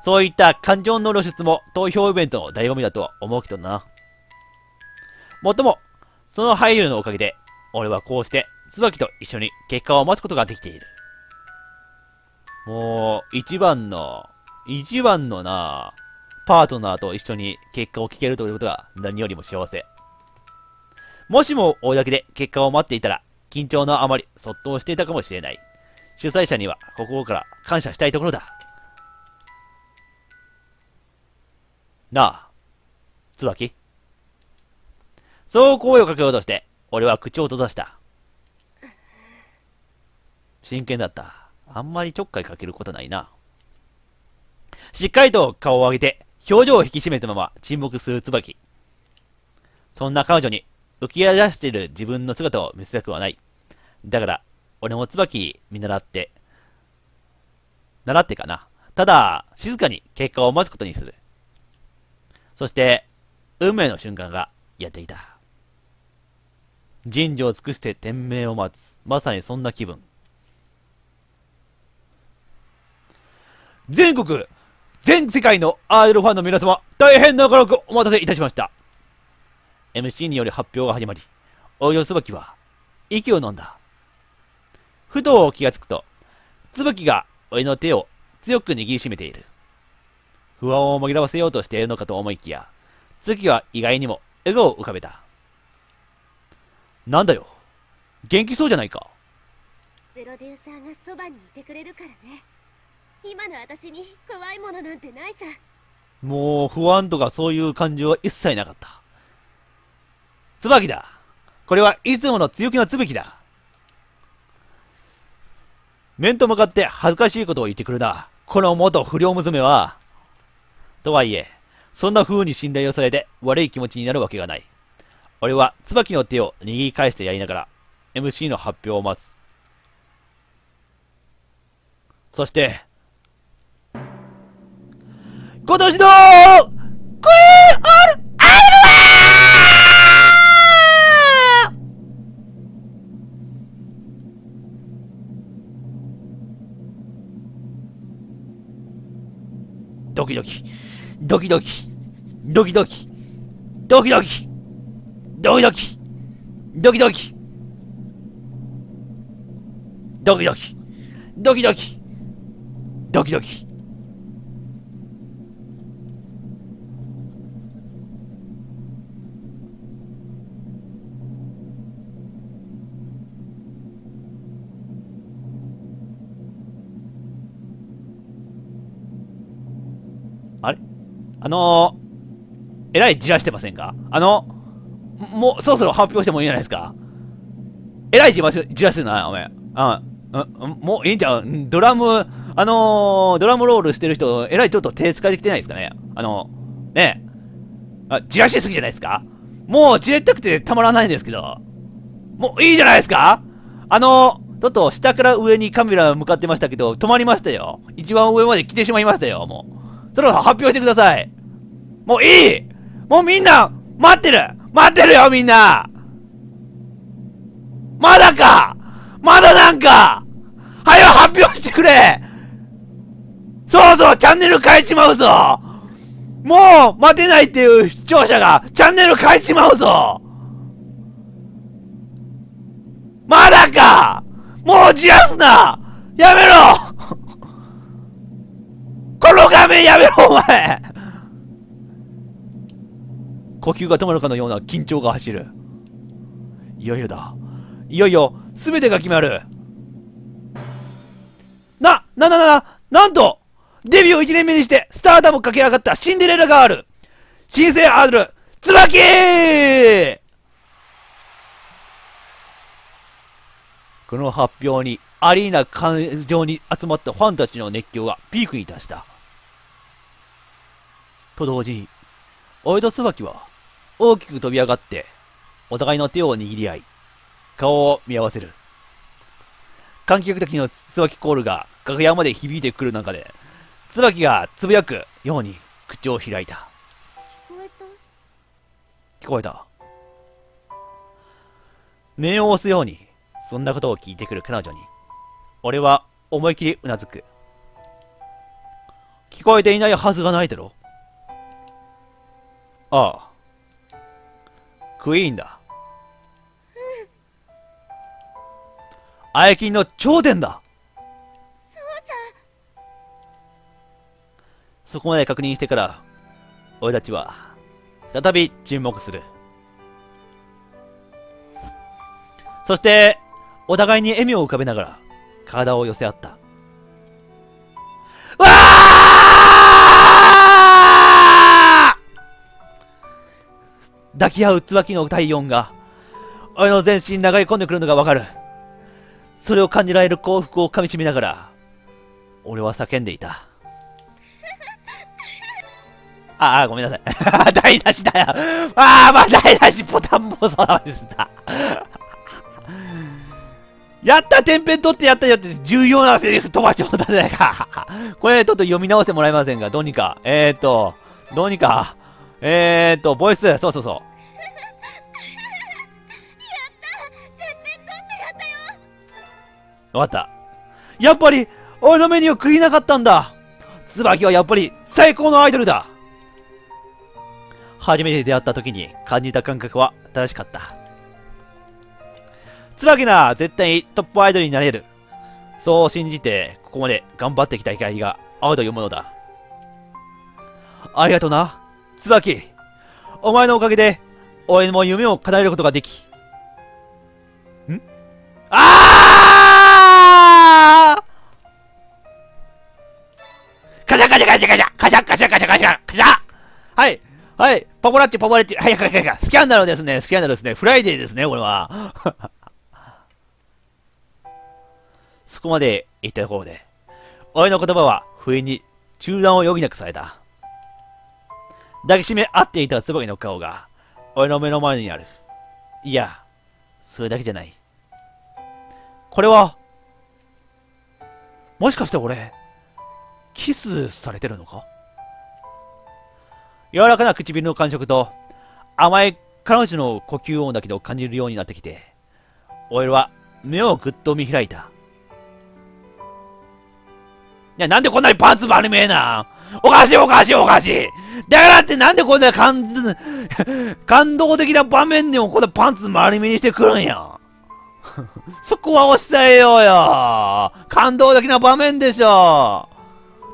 そういった感情の露出も投票イベントの醍醐味だとは思うけどな。もっとも、その配慮のおかげで、俺はこうして、椿と一緒に結果を待つことができている。もう、一番の、一番のな、パートナーと一緒に結果を聞けるということが何よりも幸せ。もしも俺だけで結果を待っていたら、緊張のあまり、そっとしていたかもしれない。主催者には心から感謝したいところだ。なあ、椿そう声をかけようとして、俺は口を閉ざした。真剣だった。あんまりちょっかいかけることないな。しっかりと顔を上げて、表情を引き締めたまま沈黙する椿。そんな彼女に浮き上出している自分の姿を見せたくはない。だから、俺も椿見習って、習ってかな。ただ、静かに結果を待つことにする。そして、運命の瞬間がやってきた。人事を尽くして天命を待つ。まさにそんな気分。全国、全世界のアイドルファンの皆様、大変長らくお待たせいたしました。MC による発表が始まり、おいお椿は、息を飲んだ。ふと気がつくと、椿が俺の手を強く握りしめている。不安を紛らわせようとしているのかと思いきや、椿は意外にも笑顔を浮かべた。なんだよ。元気そうじゃないか。プロデューサーがそばにいてくれるからね。今の私に怖いものなんてないさ。もう不安とかそういう感情は一切なかった。椿だ。これはいつもの強気の椿だ。面と向かって恥ずかしいことを言ってくるな。この元不良娘は。とはいえ、そんな風に信頼をされて悪い気持ちになるわけがない。俺は椿の手を握り返してやりながら、MC の発表を待つ。そして、今年のドキドキ、ドキドキ、ドキドキ、ドキドキ、ドキドキ、ドキドキ、ドキドキ、ドキドキ、ドキドキ。あのー、えらいじらしてませんか？あの、もう、そろそろ発表してもいいんじゃないですかえらいじらじらすな、お前。あ、もういいんちゃう？ドラム、あのー、ドラムロールしてる人、えらいちょっと手使いてきてないですかね？あの、ねあ、じらしすぎじゃないですか？もうじれったくてたまらないんですけど。もういいじゃないですか？あのー、ちょっと下から上にカメラ向かってましたけど、止まりましたよ。一番上まで来てしまいましたよ、もう。そろそろ発表してください。もういい！もうみんな、待ってる！待ってるよ、みんな！まだか！まだなんか！はよ発表してくれ！そろそろチャンネル変えちまうぞもう待てないっていう視聴者がチャンネル変えちまうぞまだか！もうじらすな！やめろ！(laughs) この画面やめろ、お前！呼吸が止まるかのような緊張が走る。いよいよだ。いよいよ、すべてが決まる。な、な、な、な、なんとデビュー1年目にして、スターダム駆け上がったシンデレラガール新生アイドル、つばきこの発表に、アリーナ会場に集まったファンたちの熱狂がピークに達した。と同時に、俺と椿は大きく飛び上がって、お互いの手を握り合い、顔を見合わせる。観客たちの椿コールが楽屋まで響いてくる中で、椿がつぶやくように口を開いた。聞こえた？聞こえた。念を押すように、そんなことを聞いてくる彼女に、俺は思い切りうなずく。聞こえていないはずがないだろああ。クイーンだ。アイキンの頂点だそうさそこまで確認してから、俺たちは、再び沈黙する。そして、お互いに笑みを浮かべながら、体を寄せ合った。抱き合う椿の体温が、俺の全身に流れ込んでくるのがわかる。それを感じられる幸福をかみしめながら、俺は叫んでいた。(laughs) ああ、ごめんなさい。(laughs) 台無しだよ。ああ、まあ台無しボタンもそうでした。やった天辺取ってやったよって重要なセリフ飛ばしてもらったじゃないか。これちょっと読み直してもらえませんが、どうにか。えーと、どうにか。えーと、ボイス、そうそうそう。わかった。やっぱり、俺のメニューを食いなかったんだ。椿はやっぱり最高のアイドルだ。初めて出会った時に感じた感覚は正しかった。椿なら絶対トップアイドルになれる。そう信じて、ここまで頑張ってきた怒りがあるというものだ。ありがとうな、椿。お前のおかげで、俺も夢を叶えることができ。んあカシャカシャカシャカシャカシャカシャカシャカシャカシャはいはいパパラッチパパラッチはいはいはいはいスキャンダルですねスキャンダルですねフライデーですねこれは。(laughs) そこまで言ったところで俺の言葉は不意に中断を余儀なくされた。抱きしめ合っていた椿の顔が俺の目の前にある。いやそれだけじゃない。これはもしかして俺キスされてるのか？柔らかな唇の感触と甘い彼女の呼吸音だけど感じるようになってきて俺は目をぐっと見開いた。いやなんでこんなにパンツ丸見えな？おかしいおかしいおかしい！だからってなんでこんな感 (laughs) 感動的な場面でもこんなパンツ丸見えにしてくるんや？(laughs) そこは抑えようよ感動的な場面でしょ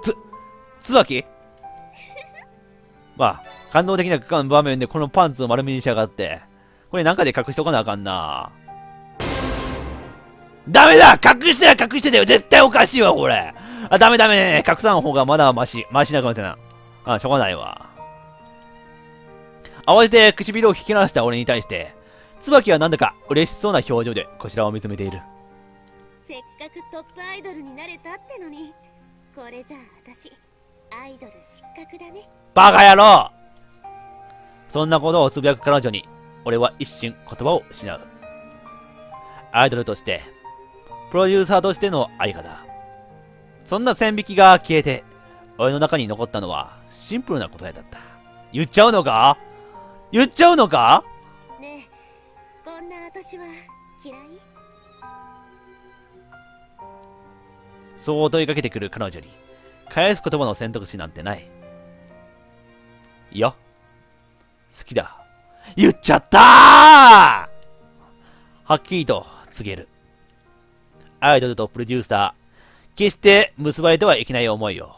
つ、椿？まあ、感動的な場面でこのパンツを丸見えにしやがって。これなんかで隠しとかなあかんな。ダメだ隠してた隠してたよ絶対おかしいわ、これあ、ダメダメ隠さん方がまだマシ。マシなかもしれない。あ、しょうがないわ。慌てて唇を引き離した俺に対して、椿はなんだか嬉しそうな表情でこちらを見つめている。せっかくトップアイドルになれたってのにこれじゃあ私アイドル失格だねバカ野郎そんなことをつぶやく彼女に、俺は一瞬言葉を失う。アイドルとして、プロデューサーとしてのあり方。そんな線引きが消えて、俺の中に残ったのはシンプルな答えだった。言っちゃうのか？言っちゃうのか？私は嫌い？そう問いかけてくる彼女に、返す言葉の選択肢なんてない。いや、好きだ。言っちゃったーはっきりと告げる。アイドルとプロデューサー、決して結ばれてはいけない思いを、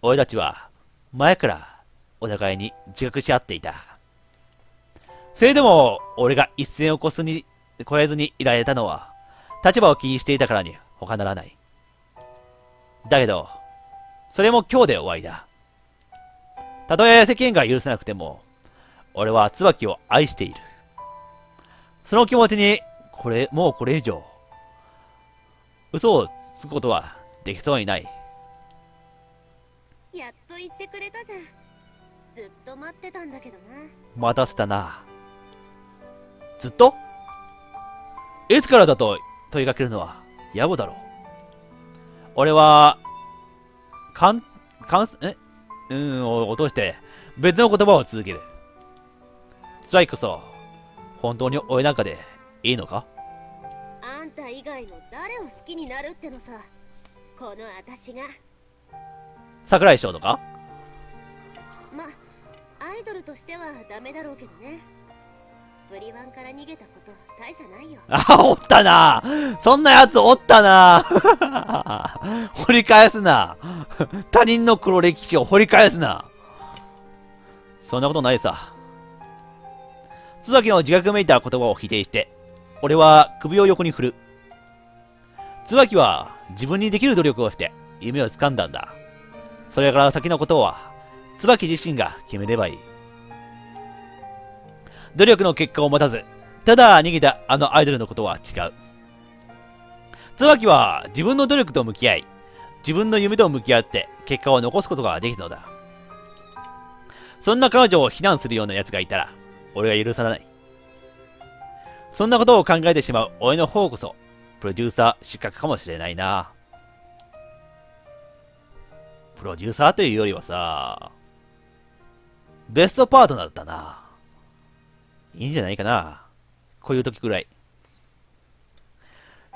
俺たちは前からお互いに自覚し合っていた。それでも、俺が一線を越すに、越えずにいられたのは、立場を気にしていたからに他ならない。だけど、それも今日で終わりだ。たとえ世間が許せなくても、俺は椿を愛している。その気持ちに、これ、もうこれ以上、嘘をつくことはできそうにない。やっと言ってくれたじゃんずっと待ってたんだけどな待たせたな。ずっと？いつからだと問いかけるのは野暮だろう。俺は、かん、かん、え？うん、を落として別の言葉を続ける。辛いこそ、本当に俺なんかでいいのか？あんた以外の誰を好きになるってのさ。この私が。桜井翔とか？まアイドルとしてはダメだろうけどねプリワンから逃げたこと大差ないよ (laughs) あ、おったなそんなやつおったな (laughs) 掘り返すな (laughs) 他人の黒歴史を掘り返すなそんなことないさ。椿の自覚めいた言葉を否定して、俺は首を横に振る。椿は自分にできる努力をして夢を掴んだんだ。それから先のことは、椿自身が決めればいい。努力の結果を待たず、ただ逃げたあのアイドルのことは違う。椿は自分の努力と向き合い、自分の夢と向き合って結果を残すことができたのだ。そんな彼女を非難するような奴がいたら、俺は許さない。そんなことを考えてしまう俺の方こそ、プロデューサー失格かもしれないな。プロデューサーというよりはさ、ベストパートナーだったな。いいんじゃないかな。こういう時くらい。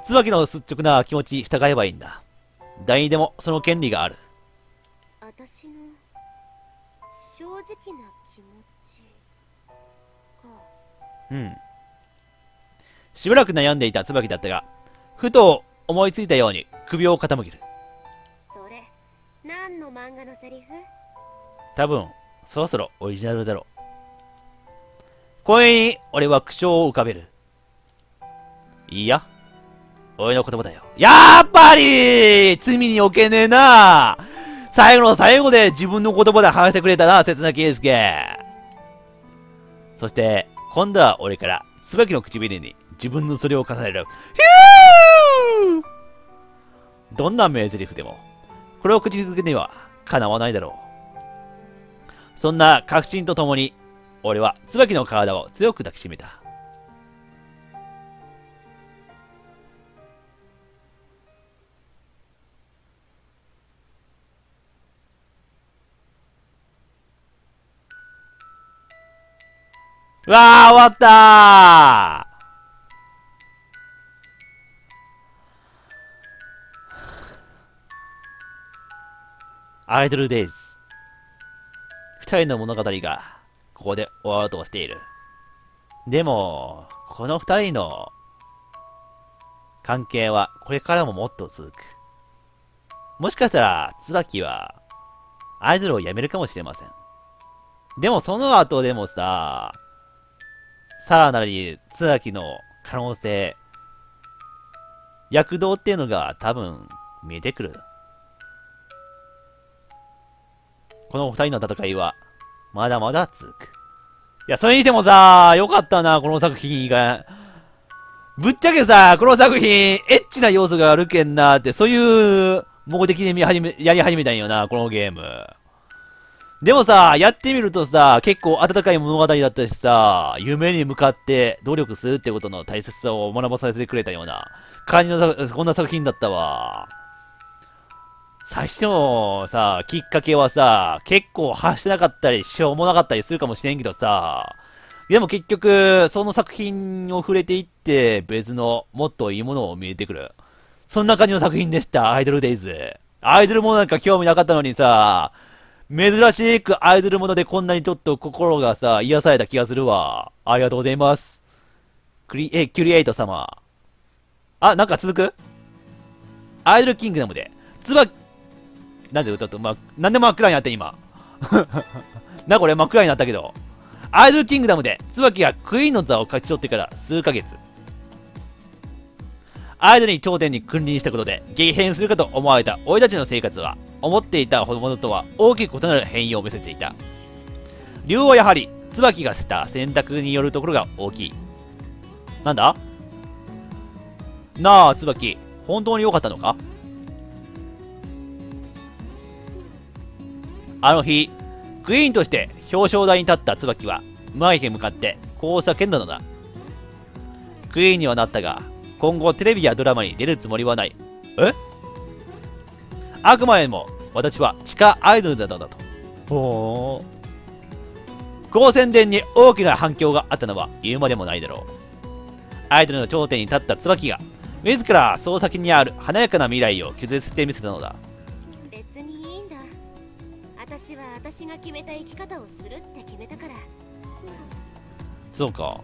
椿の率直な気持ちに従えばいいんだ。誰にでもその権利がある。私の正直な気持ちかうん。しばらく悩んでいた椿だったが、ふと思いついたように首を傾ける。それ何の漫画のセリフ？多分、そろそろオリジナルだろう。声に俺は苦笑を浮かべる。いや、俺の言葉だよ。やっぱり罪に置けねえな最後の最後で自分の言葉で話してくれたな、切な圭介。そして、今度は俺から、椿の唇に自分のそれを重ねる。ヒューどんな名台詞でも、これを口づけには叶わないだろう。そんな確信とともに、俺は椿の体を強く抱きしめた。うわー、終わったアイドルデイズ。二人の物語が、ここで終わろうとしている。でも、この二人の関係はこれからももっと続く。もしかしたら、椿は、アイドルを辞めるかもしれません。でもその後でもさ、さらなる椿の可能性、躍動っていうのが多分見えてくる。この二人の戦いは、まだまだ続く。いや、それにしてもさ、よかったな、この作品が。ぶっちゃけさ、この作品、エッチな要素があるけんなって、そういう目的で見始め、やり始めたんよな、このゲーム。でもさ、やってみるとさ、結構温かい物語だったしさ、夢に向かって努力するってことの大切さを学ばさせてくれたような感じの、こんな作品だったわ。最初のさ、きっかけはさ、結構発してなかったり、しょうもなかったりするかもしれんけどさ、でも結局、その作品を触れていって、別のもっといいものを見えてくる。そんな感じの作品でした、アイドルデイズ。アイドルもなんか興味なかったのにさ、珍しくアイドルものでこんなにちょっと心がさ、癒された気がするわ。ありがとうございます。クリエ、キュリエイト様。あ、なんか続く？アイドルキングダムで、つば、なんで歌ったま、なんで真っ暗になって今。(laughs) なんか俺真っ暗になったけど。アイドルキングダムで椿がクイーンの座を勝ち取ってから数ヶ月。アイドルに頂点に君臨したことで激変するかと思われた俺たちの生活は思っていたほどものとは大きく異なる変異を見せていた。理由はやはり椿がした選択によるところが大きい。なんだ？なあ、椿、本当に良かったのか？あの日、クイーンとして表彰台に立った椿は、前へ向かってこう叫んだのだ。クイーンにはなったが、今後テレビやドラマに出るつもりはない。え？あくまでも、私は地下アイドルなのだと。ほー。この宣伝に大きな反響があったのは言うまでもないだろう。アイドルの頂点に立った椿が、自らその先にある華やかな未来を拒絶してみせたのだ。私は私が決めた生き方をするって決めたからそうか。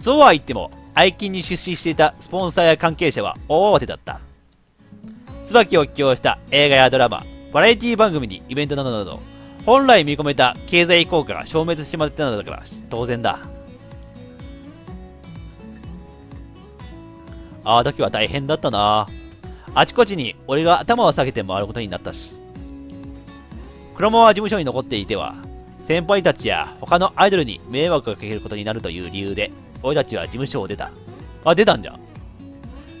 そうは言っても、愛金に出資していたスポンサーや関係者は大慌てだった。椿を起用した映画やドラマ、バラエティ番組にイベントなどなど、本来見込めた経済効果が消滅してしまってたのだから当然だ。ああ時は大変だったな。あちこちに俺が頭を下げて回ることになったし。黒間は事務所に残っていては、先輩たちや他のアイドルに迷惑がかけることになるという理由で、俺たちは事務所を出た。あ、出たんじゃ。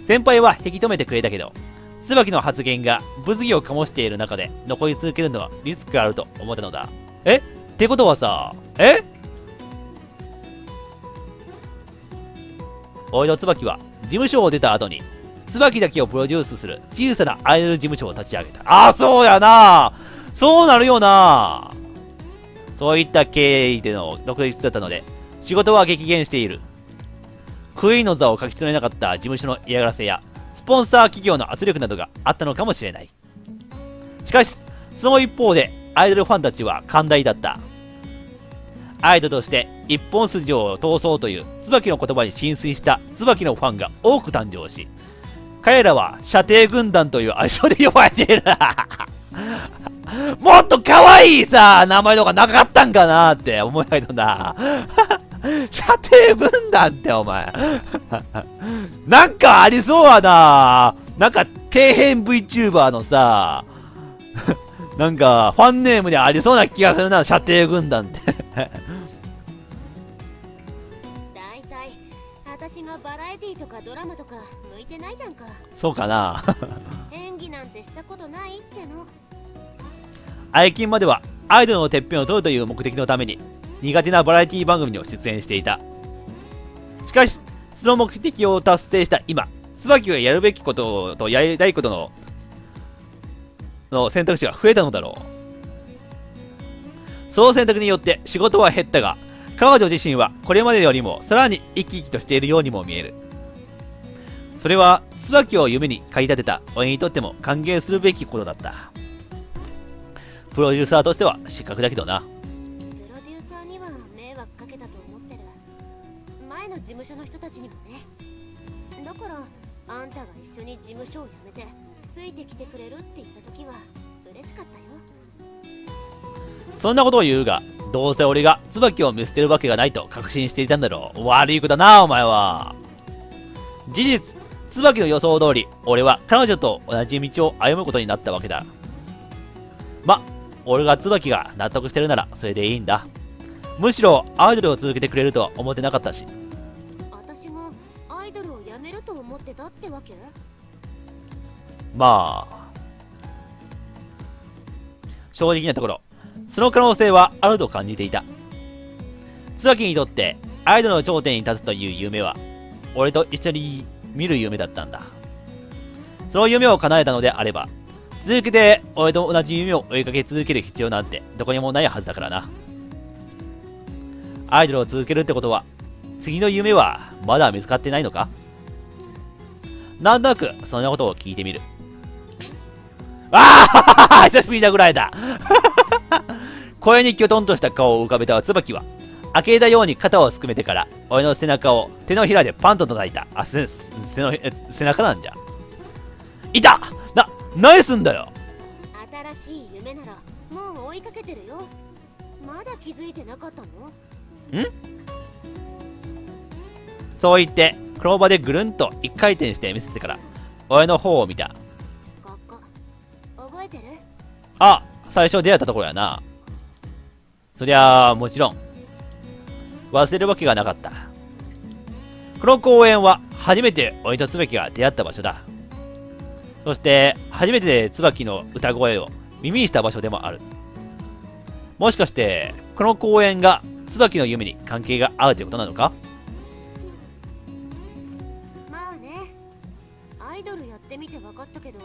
先輩は引き止めてくれたけど、椿の発言が物議を醸している中で残り続けるのはリスクがあると思ったのだ。え？ってことはさ、え？俺と椿は事務所を出た後に、椿だけをプロデュースする小さなアイドル事務所を立ち上げた。ああ、そうやなそうなるよなそういった経緯での独立だったので、仕事は激減している。クイーンの座を書き取れなかった事務所の嫌がらせや、スポンサー企業の圧力などがあったのかもしれない。しかし、その一方で、アイドルファンたちは寛大だった。アイドルとして一本筋を通そうという椿の言葉に浸水した椿のファンが多く誕生し、彼らは射程軍団という愛称で呼ばれている。(laughs) もっと可愛いさ、名前とかなかったんかなって思いないとな。(laughs) 射程軍団ってお前。(laughs) なんかありそうやな。なんか底辺 VTuber のさ、なんかファンネームでありそうな気がするな、射程軍団って。大体私がバラエティとかドラマとか向いてないじゃんかそうかな。技なんてしたことないっての愛金まではアイドルのてっぺんを取るという目的のために苦手なバラエティ番組にも出演していた。しかし、その目的を達成した今、椿がやるべきこととやりたいことのの選択肢が増えたのだろう。その選択によって仕事は減ったが、彼女自身はこれまでよりもさらに生き生きとしているようにも見える。それは、椿を夢に駆り立てた俺にとっても歓迎するべきことだった。プロデューサーとしては失格だけどな。プロデューサーには迷惑かけたと思ってる前の事務所の人たちにもねだからあんたが一緒に事務所を辞めてついてきてくれるって言った時は嬉しかったよそんなことを言うが、どうせ俺が椿を見捨てるわけがないと確信していたんだろう。悪い子だな、お前は。事実、椿の予想通り、俺は彼女と同じ道を歩むことになったわけだ。ま、俺が椿が納得してるならそれでいいんだ。むしろアイドルを続けてくれるとは思ってなかったし。私がアイドルを辞めると思ってたってわけ？まあ、正直なところ、その可能性はあると感じていた。椿にとって、アイドルの頂点に立つという夢は、俺と一緒に見る夢だったんだ。その夢を叶えたのであれば、続けて俺と同じ夢を追いかけ続ける必要なんてどこにもないはずだからな。アイドルを続けるってことは、次の夢はまだ見つかってないのか？なんとなくそんなことを聞いてみる。ああ久しぶりだぐらいだ (laughs) 声にきょとんとした顔を浮かべた椿は、呆れたように肩をすくめてから、俺の背中を手のひらでパンと叩いた。あ、せ、背の、え背中なんじゃ。いたな、何すんだよ新しい夢ならもう追いかけてるよまだ気づいてなかったの？そう言って、黒場でぐるんと一回転して見せてから、俺の方を見た。ここ覚えてる？あ、最初出会ったところやな。そりゃあ、もちろん。忘れるわけがなかった。この公園は、初めて俺と椿が出会った場所だ。そして、初めて椿の歌声を耳にした場所でもある。もしかして、この公園が椿の夢に関係があるということなのか？まあねアイドルやってみて分かったけど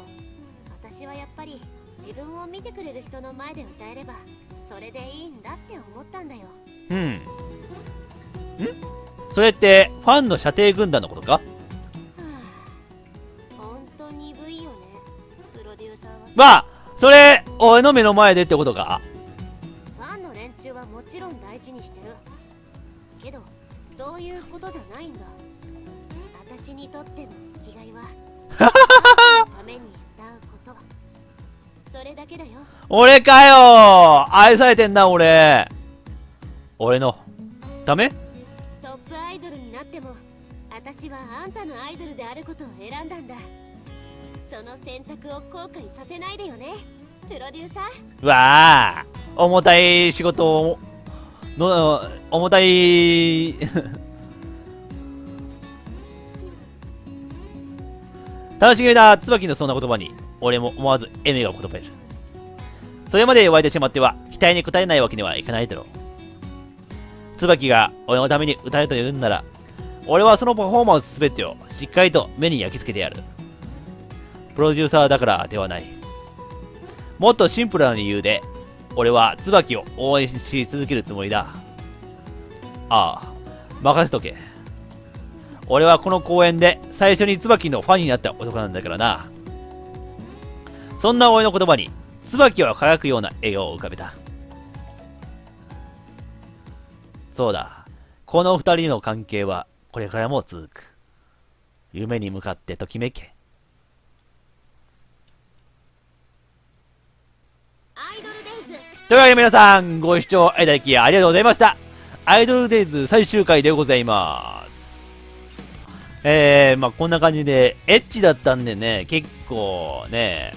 私はやっぱり自分を見てくれる人の前で歌えればそれでいいんだって思ったんだようん。ん。それって、ファンの射程軍団のことか？はあ。ほんと鈍いよね。プロデューサーは。まあ、それ、俺の目の前でってことか？ファンの連中はもちろん大事にしてる。けどそういうことじゃないんだ。私にとっての生きがいは。(laughs) ために歌うことそれだけだよ。俺かよ。愛されてんな、俺。俺の、ためトップアイドルになっても私はあんたのアイドルであることを選んだんだ。その選択を後悔させないでよね。プロデューサー。わあ重たい仕事を、の、重たい、(laughs) 楽しげな椿のそんな言葉に、俺も思わず笑みがこぼれる。それまで湧いてしまっては、期待に応えないわけにはいかないだろう。椿が俺のために歌えと言うんなら、俺はそのパフォーマンス全てをしっかりと目に焼き付けてやる。プロデューサーだからではない。もっとシンプルな理由で、俺は椿を応援し続けるつもりだ。ああ、任せとけ。俺はこの公園で最初に椿のファンになった男なんだからな。そんな俺の言葉に、椿は輝くような笑顔を浮かべた。そうだ。この二人の関係はこれからも続く。夢に向かってときめけ。アイドルデイズというわけで皆さん、ご視聴いただきありがとうございました。アイドルデイズ最終回でございます。えー、まあこんな感じで、エッチだったんでね、結構ね、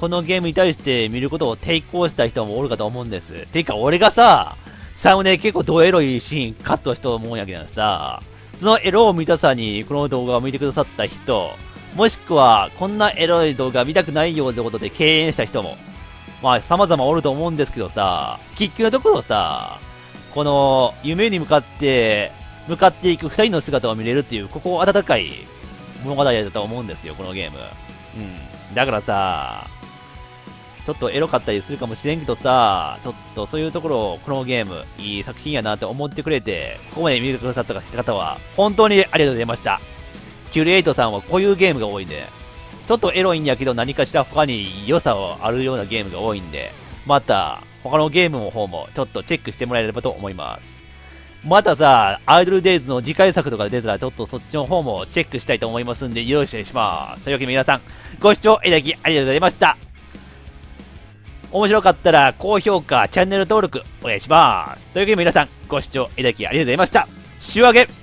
このゲームに対して見ることを抵抗した人もおるかと思うんです。てか、俺がさ、サムネ結構ドエロいシーンカットしたと思うんやけどさ、そのエロを見たさにこの動画を見てくださった人、もしくは、こんなエロい動画見たくないよってことで敬遠した人も、まあ、様々おると思うんですけどさ、結局のところさ、この、夢に向かって、向かっていく二人の姿を見れるっていう、ここ温かい物語だと思うんですよ、このゲーム。うん。だからさ、ちょっとエロかったりするかもしれんけどさ、ちょっとそういうところを、このゲーム、いい作品やなって思ってくれて、ここまで見てくださった方は、本当にありがとうございました。キュリエイトさんはこういうゲームが多いんで、ちょっとエロいんやけど何かしら他に良さはあるようなゲームが多いんで、また他のゲームの方もちょっとチェックしてもらえればと思います。またさ、アイドルデイズの次回作とか出たらちょっとそっちの方もチェックしたいと思いますんでよろしくお願いします。というわけで皆さん、ご視聴いただきありがとうございました。面白かったら高評価、チャンネル登録お願いします。というわけで皆さん、ご視聴いただきありがとうございました。週上げ